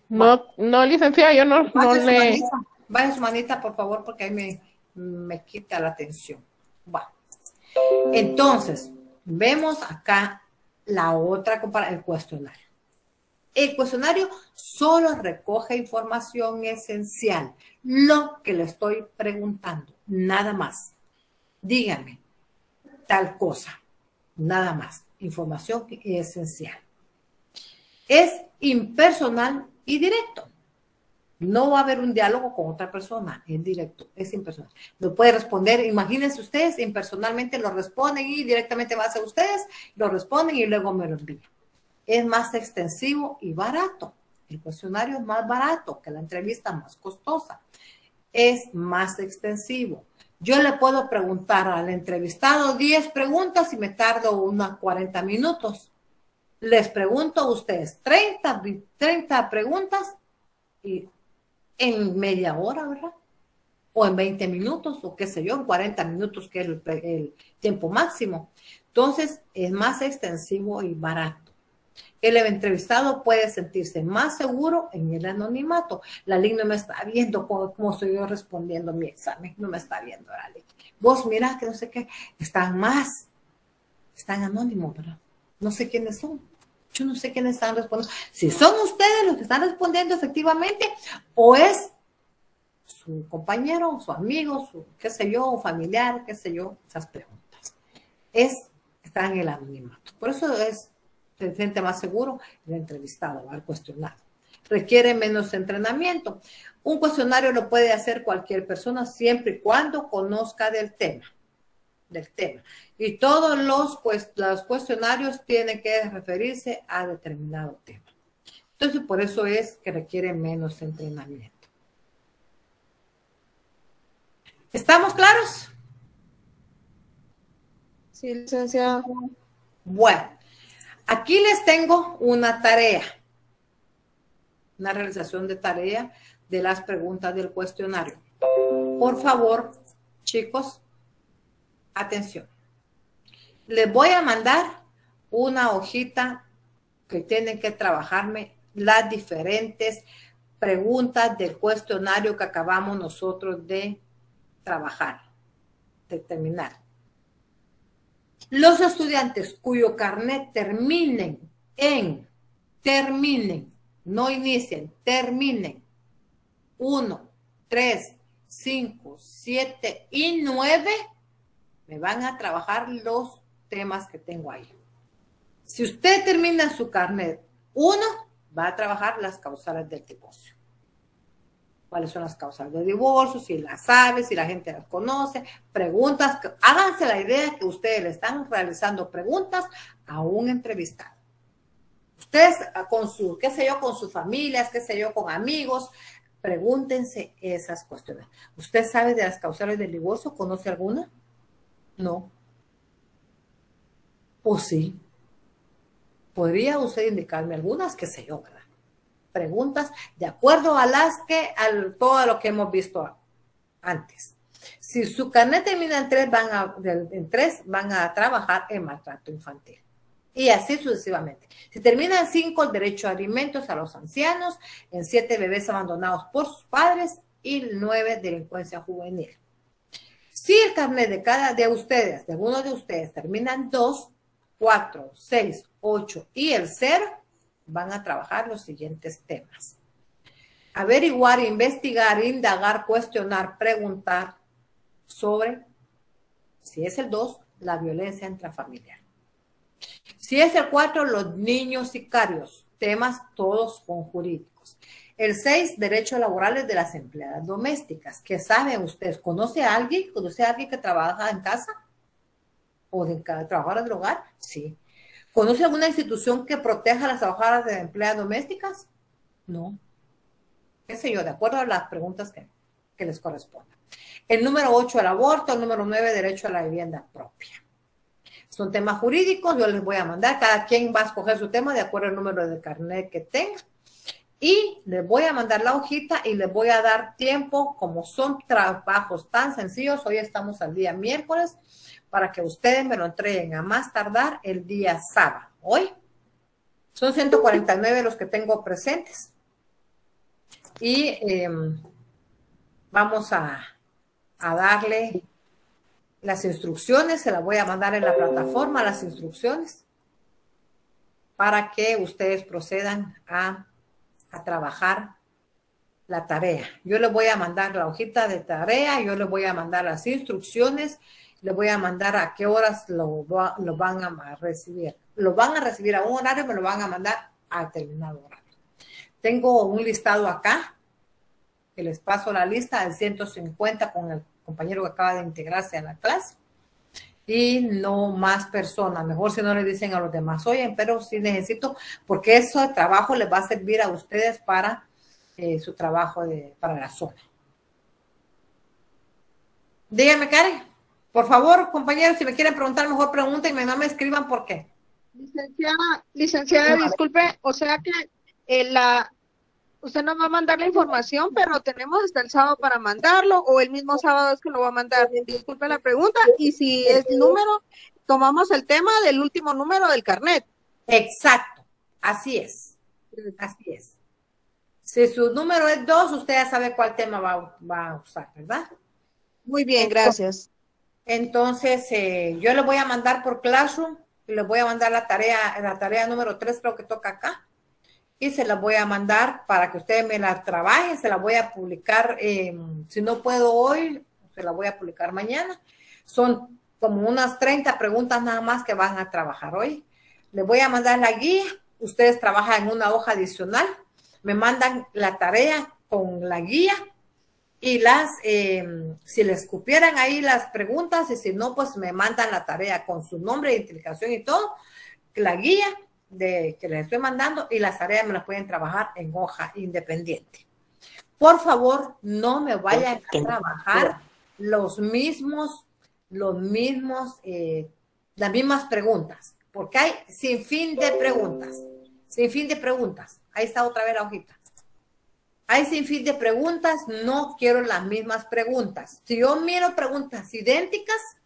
No, no, licenciada, yo no, no le... Vaya su manita, por favor, porque ahí me, me quita la atención. Bueno, entonces, vemos acá la otra comparación, el cuestionario. El cuestionario solo recoge información esencial, lo que le estoy preguntando, nada más. Dígame tal cosa, nada más, información esencial. Es impersonal y directo. No va a haber un diálogo con otra persona, en directo, es impersonal. Lo puede responder, imagínense ustedes, impersonalmente lo responden y directamente va a ser ustedes, lo responden y luego me lo envían. Es más extensivo y barato. El cuestionario es más barato que la entrevista más costosa. Es más extensivo. Yo le puedo preguntar al entrevistado 10 preguntas y me tardo unos 40 minutos les pregunto a ustedes 30, 30 preguntas y en media hora, ¿verdad? O en 20 minutos, o qué sé yo, en 40 minutos, que es el, tiempo máximo. Entonces, es más extensivo y barato. El entrevistado puede sentirse más seguro en el anonimato. La LIC no me está viendo cómo, estoy yo respondiendo mi examen. No me está viendo la LIC. Vos mira que no sé qué, están más, están anónimos, ¿verdad? No sé quiénes son. Yo no sé quiénes están respondiendo. Si son ustedes los que están respondiendo efectivamente o es su compañero, su amigo, su qué sé yo, familiar, qué sé yo, esas preguntas. Es, está en el anonimato. Por eso es, se siente más seguro el entrevistado, al cuestionado. Requiere menos entrenamiento. Un cuestionario lo puede hacer cualquier persona siempre y cuando conozca del tema. Del tema. Y todos los, los cuestionarios tienen que referirse a determinado tema. Entonces, por eso es que requiere menos entrenamiento. ¿Estamos claros? Sí, licenciada. Bueno, aquí les tengo una tarea, una realización de tarea de las preguntas del cuestionario. Por favor, chicos, atención. Les voy a mandar una hojita que tienen que trabajarme las diferentes preguntas del cuestionario que acabamos nosotros de trabajar, de terminar. Los estudiantes cuyo carnet terminen en, terminen, no inicien, terminen, 1, 3, 5, 7 y 9, me van a trabajar los temas que tengo ahí. Si usted termina su carnet 1, va a trabajar las causales del divorcio. ¿Cuáles son las causales del divorcio? Si las sabe, si la gente las conoce, preguntas, háganse la idea que ustedes le están realizando preguntas a un entrevistado. Ustedes ah, con su, qué sé yo, con sus familias, qué sé yo, con amigos, pregúntense esas cuestiones. ¿Usted sabe de las causales del divorcio? ¿Conoce alguna? No. Pues sí. ¿Podría usted indicarme algunas? ¿Qué sé yo, ¿verdad? Preguntas de acuerdo a las que, a todo lo que hemos visto antes. Si su carnet termina en tres, van a, en tres, van a trabajar en maltrato infantil. Y así sucesivamente. Si termina en cinco, el derecho a alimentos a los ancianos, en siete, bebés abandonados por sus padres y nueve, delincuencia juvenil. Si el carnet de cada de ustedes, de alguno de ustedes, termina en dos, 4, 6, 8 y el 0 van a trabajar los siguientes temas. Averiguar, investigar, indagar, cuestionar, preguntar sobre, si es el 2, la violencia intrafamiliar. Si es el 4, los niños sicarios, temas todos con jurídicos. El 6, derechos laborales de las empleadas domésticas. ¿Qué saben ustedes? ¿Conoce a alguien? ¿Conoce a alguien que trabaja en casa? o de trabajadoras del hogar? Sí. ¿Conoce alguna institución que proteja a las trabajadoras de empleadas domésticas? No. ¿Qué sé yo? De acuerdo a las preguntas que, que les correspondan. El número 8, el aborto. El número 9, derecho a la vivienda propia. Son temas jurídicos, yo les voy a mandar, cada quien va a escoger su tema de acuerdo al número de carnet que tenga. Y les voy a mandar la hojita y les voy a dar tiempo, como son trabajos tan sencillos, hoy estamos al día miércoles, para que ustedes me lo entreguen a más tardar el día sábado. Hoy son 149 los que tengo presentes. Y em, vamos a, a darle las instrucciones, se las voy a mandar en la plataforma, las instrucciones, para que ustedes procedan a, a, trabajar la tarea. Yo les voy a mandar la hojita de tarea, yo les voy a mandar las instrucciones le voy a mandar a qué horas lo, lo, van a recibir. Lo van a recibir a un horario, me lo van a mandar a determinado horario. Tengo un listado acá, que les paso la lista de 150 con el compañero que acaba de integrarse a la clase. Y no más personas. Mejor si no le dicen a los demás, oye, pero sí necesito, porque eso de trabajo les va a servir a ustedes para eh, su trabajo de, para la zona. Dígame, Karen. Por favor, compañeros, si me quieren preguntar, mejor pregunten y no me escriban por qué. Licenciada, licenciada, disculpe, o sea que eh, la, usted nos va a mandar la información, pero tenemos hasta el sábado para mandarlo, o el mismo sábado es que lo va a mandar. Disculpe la pregunta, y si es número, tomamos el tema del último número del carnet. Exacto, así es, así es. Si su número es dos, usted ya sabe cuál tema va, va a usar, ¿verdad? Muy bien, gracias. Entonces, eh, yo le voy a mandar por Classroom, les voy a mandar la tarea, la tarea número 3 creo que toca acá, y se la voy a mandar para que ustedes me la trabajen, se la voy a publicar, em, si no puedo hoy, se la voy a publicar mañana. Son como unas 30 preguntas nada más que van a trabajar hoy. les voy a mandar la guía, ustedes trabajan en una hoja adicional, me mandan la tarea con la guía y las, eh, si les cupieran ahí las preguntas y si no, pues me mandan la tarea con su nombre, identificación y todo, la guía de que les estoy mandando y las tareas me las pueden trabajar en hoja independiente. Por favor, no me vayan a trabajar los mismos, los mismos, eh, las mismas preguntas, porque hay sin fin de preguntas, sin fin de preguntas. Ahí está otra vez la hojita. Hay sin fin de preguntas, no quiero las mismas preguntas. Si yo miro preguntas idénticas,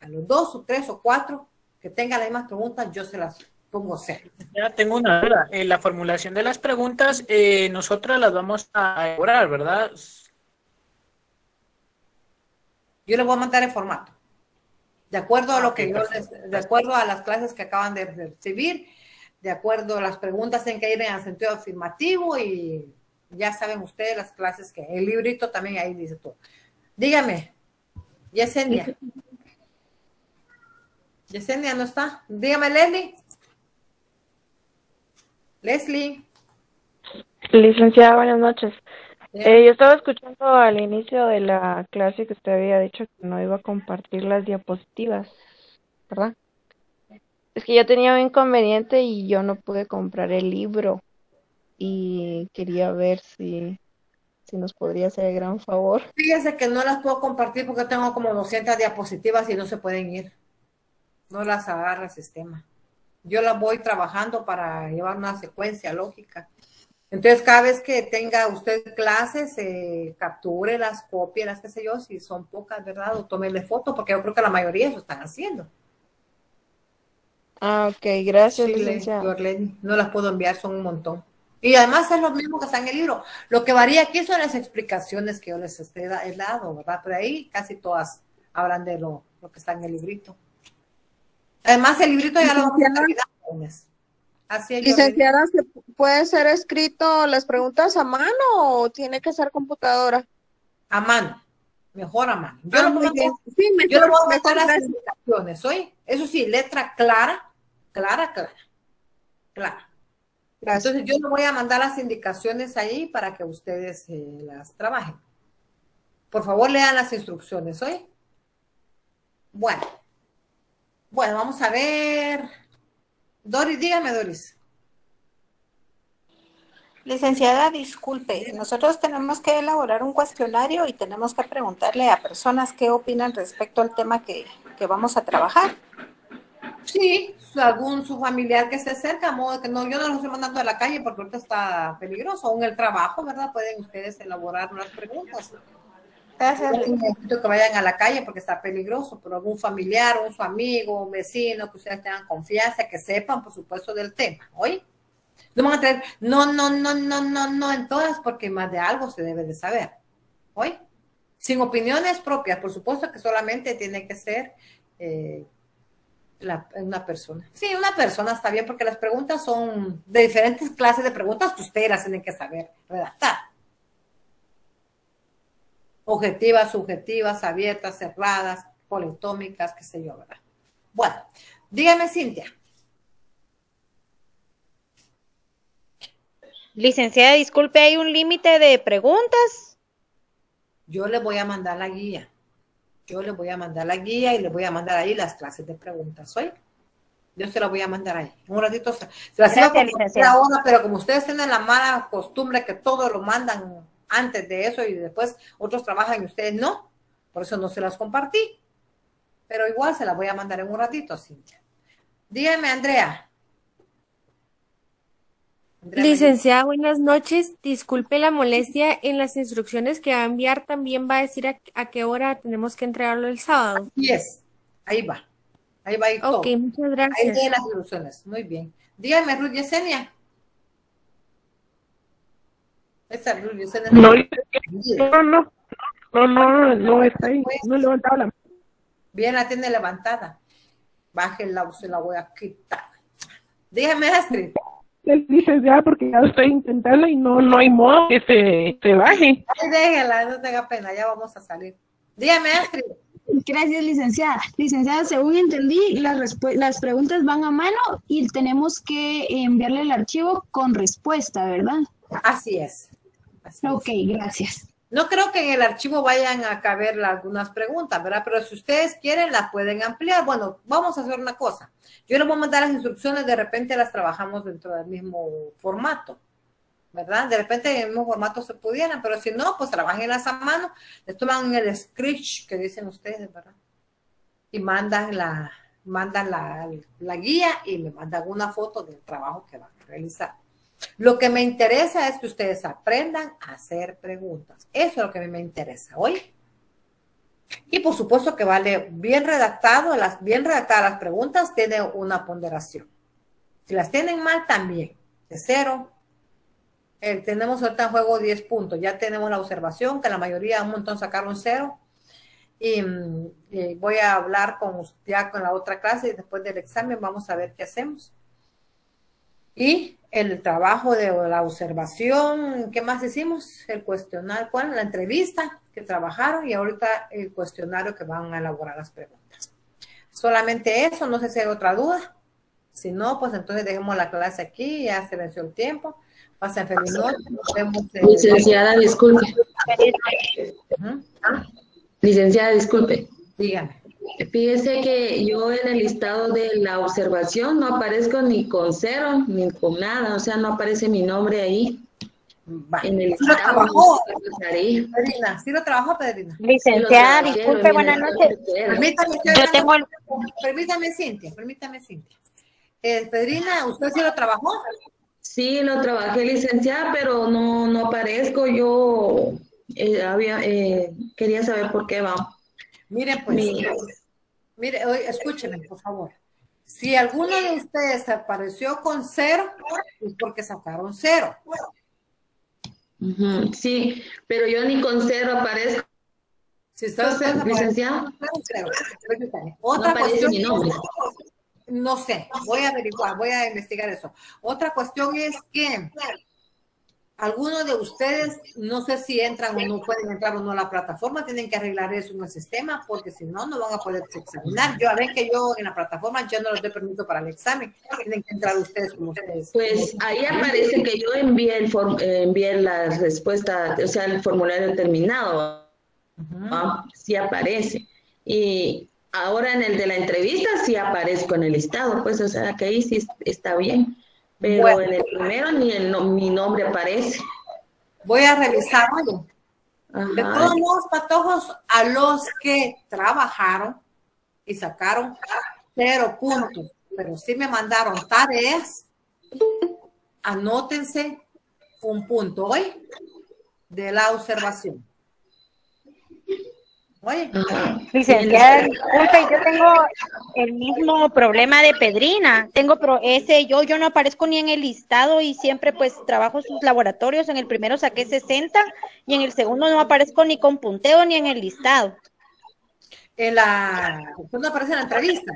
a los dos o tres o cuatro que tengan las mismas preguntas, yo se las pongo cero. Ya tengo una duda. En la formulación de las preguntas, eh, nosotros las vamos a elaborar, ¿verdad? Yo les voy a mandar el formato. De acuerdo a lo que yo les, de acuerdo a las clases que acaban de recibir, de acuerdo a las preguntas en que ir en el sentido afirmativo y ya saben ustedes las clases que el librito también ahí dice todo. Dígame, Yesenia. Yesenia no está. Dígame, Leslie. Leslie. Licenciada, buenas noches. Eh, yo estaba escuchando al inicio de la clase que usted había dicho que no iba a compartir las diapositivas, ¿verdad? Es que yo tenía un inconveniente y yo no pude comprar el libro y quería ver si, si nos podría hacer el gran favor. Fíjense que no las puedo compartir porque tengo como 200 diapositivas y no se pueden ir. No las agarra el sistema. Yo las voy trabajando para llevar una secuencia lógica. Entonces, cada vez que tenga usted clases, eh, capture las copias, las qué sé yo, si son pocas, ¿verdad? O tómele foto, porque yo creo que la mayoría eso están haciendo. Ah, ok, gracias, No las puedo enviar, son un montón. Y además es lo mismo que está en el libro. Lo que varía aquí son las explicaciones que yo les he dado, ¿verdad? Pero ahí casi todas hablan de lo, lo que está en el librito. Además, el librito ya lo vamos a Así Licenciada, ¿puede ser escrito las preguntas a mano o tiene que ser computadora? A mano, mejor a mano. Yo ah, lo voy, sí, yo lo voy a meter las indicaciones, ¿oye? Eso sí, letra clara, clara, clara, clara. Entonces yo le voy a mandar las indicaciones ahí para que ustedes eh, las trabajen. Por favor, lean las instrucciones, ¿oye? Bueno. Bueno, vamos a ver. Doris, dígame, Doris. Licenciada, disculpe, nosotros tenemos que elaborar un cuestionario y tenemos que preguntarle a personas qué opinan respecto al tema que, vamos a trabajar. Sí, algún su familiar que se acerca, modo que no, yo no lo estoy mandando a la calle porque ahorita está peligroso, aún el trabajo, ¿verdad? Pueden ustedes elaborar unas preguntas. Gracias. necesito que vayan a la calle porque está peligroso, pero algún familiar, un su amigo, un vecino, que ustedes tengan confianza, que sepan, por supuesto, del tema. ¿Oye? No van a tener, no, no, no, no, no, no en todas, porque más de algo se debe de saber. ¿Oye? Sin opiniones propias, por supuesto que solamente tiene que ser eh, una persona. Sí, una persona está bien, porque las preguntas son de diferentes clases de preguntas que ustedes las tienen que saber redactar objetivas, subjetivas, abiertas, cerradas, politómicas, qué sé yo, ¿verdad? Bueno, dígame, Cintia. Licenciada, disculpe, ¿hay un límite de preguntas? Yo le voy a mandar la guía. Yo le voy a mandar la guía y le voy a mandar ahí las clases de preguntas. ¿Oye? Yo se la voy a mandar ahí. Un ratito se, se las iba a ahora, pero como ustedes tienen la mala costumbre que todo lo mandan antes de eso y después otros trabajan y ustedes no. Por eso no se las compartí. Pero igual se las voy a mandar en un ratito, Cintia. Dígame, Andrea. Licenciada, buenas noches. Disculpe la molestia. En las instrucciones que va a enviar también va a decir a, qué hora tenemos que entregarlo el sábado. Sí es. Ahí va. Ahí va. Ahí ok, muchas gracias. Ahí las instrucciones. Muy bien. Dígame, Ruth Yesenia. No, no, no, no, no, no está ahí, no he levantado la Bien, la tiene levantada. Bájenla o se la voy a quitar. Dígame, Astrid. Dices ya porque ya estoy intentando y no, no hay modo que se, se baje. Ay, déjela, no tenga pena, ya vamos a salir. Dígame, Astrid. Gracias, licenciada. Licenciada, según entendí, las, las preguntas van a mano y tenemos que enviarle el archivo con respuesta, ¿verdad? Así es. ok, gracias. No creo que en el archivo vayan a caber algunas preguntas, ¿verdad? Pero si ustedes quieren, las pueden ampliar. Bueno, vamos a hacer una cosa. Yo les voy a mandar las instrucciones, de repente las trabajamos dentro del mismo formato, ¿verdad? De repente en el mismo formato se pudieran, pero si no, pues trabajenlas a mano, les toman el script que dicen ustedes, ¿verdad? Y mandan la, mandan la, la guía y me mandan una foto del trabajo que van a realizar. Lo que me interesa es que ustedes aprendan a hacer preguntas. Eso es lo que a mí me interesa hoy. Y por supuesto que vale bien redactado, las bien redactadas las preguntas tienen una ponderación. Si las tienen mal también, de cero. Eh, tenemos ahorita en juego 10 puntos. Ya tenemos la observación que la mayoría, un montón sacaron cero. Y, mm, y voy a hablar con ya con la otra clase y después del examen vamos a ver qué hacemos. Y el trabajo de la observación, ¿qué más hicimos? El cuestionario, ¿cuál? La entrevista que trabajaron y ahorita el cuestionario que van a elaborar las preguntas. Solamente eso, no sé si hay otra duda. Si no, pues entonces dejemos la clase aquí, ya se venció el tiempo. Pasen feliz noche. Licenciada, disculpe. Licenciada, disculpe. Dígame. Fíjese que yo en el listado de la observación no aparezco ni con cero ni con nada, o sea, no aparece mi nombre ahí. En el ¿Sí lo trabajó? Pedrina, ¿sí lo trabajó, Pedrina? Licenciada, disculpe, buenas noches. Permítame, yo tengo el... permítame, Cintia, permítame, Cintia. Eh, Pedrina, ¿usted sí lo trabajó? Sí, lo trabajé, licenciada, pero no, no aparezco. Yo eh, había, eh, quería saber por qué va. Miren, pues, mire, escúchenme, por favor. Si alguno de ustedes apareció con cero, es porque sacaron cero. Sí, pero yo ni con cero aparezco. Si está licenciado. Otra no cuestión. No sé, voy a averiguar, voy a investigar eso. Otra cuestión es que algunos de ustedes, no sé si entran o no pueden entrar o no a la plataforma, tienen que arreglar eso en el sistema, porque si no, no van a poder examinar. Yo, a ver que yo en la plataforma yo no les doy permiso para el examen, tienen que entrar ustedes como ustedes. Pues ahí aparece que yo envié, el eh, envié la respuesta, o sea, el formulario terminado. Ah, sí aparece. Y ahora en el de la entrevista sí aparezco en el listado, pues, o sea, que ahí sí está bien pero en el primero ni el, mi nombre aparece. Voy a revisar, De todos modos, patojos, a los que trabajaron y sacaron cero puntos, pero sí me mandaron tareas, anótense un punto hoy de la observación. Licenciada, disculpe, yo tengo el mismo problema de Pedrina. Tengo pro ese, yo, yo no aparezco ni en el listado y siempre pues trabajo sus laboratorios. En el primero saqué 60 y en el segundo no aparezco ni con punteo ni en el listado. En la, no aparece en la entrevista?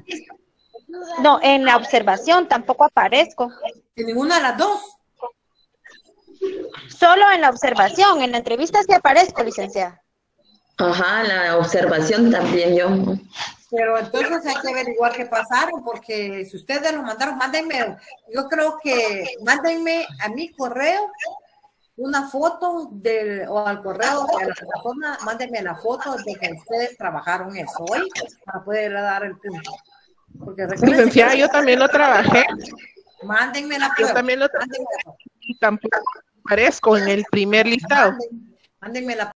No, en la observación tampoco aparezco. ¿En ninguna de las dos? Solo en la observación, en la entrevista sí aparezco, licenciada. Ajá, la observación también yo. Pero entonces hay que averiguar qué pasaron, porque si ustedes lo mandaron, mándenme, yo creo que mándenme a mi correo una foto del, o al correo de la plataforma, mándenme la foto de que ustedes trabajaron eso hoy para poder dar el punto. Porque Licenciada, yo también lo trabajé. Mándenme la foto. Yo también lo trabajé. Y tampoco aparezco en el primer listado. Mándenme la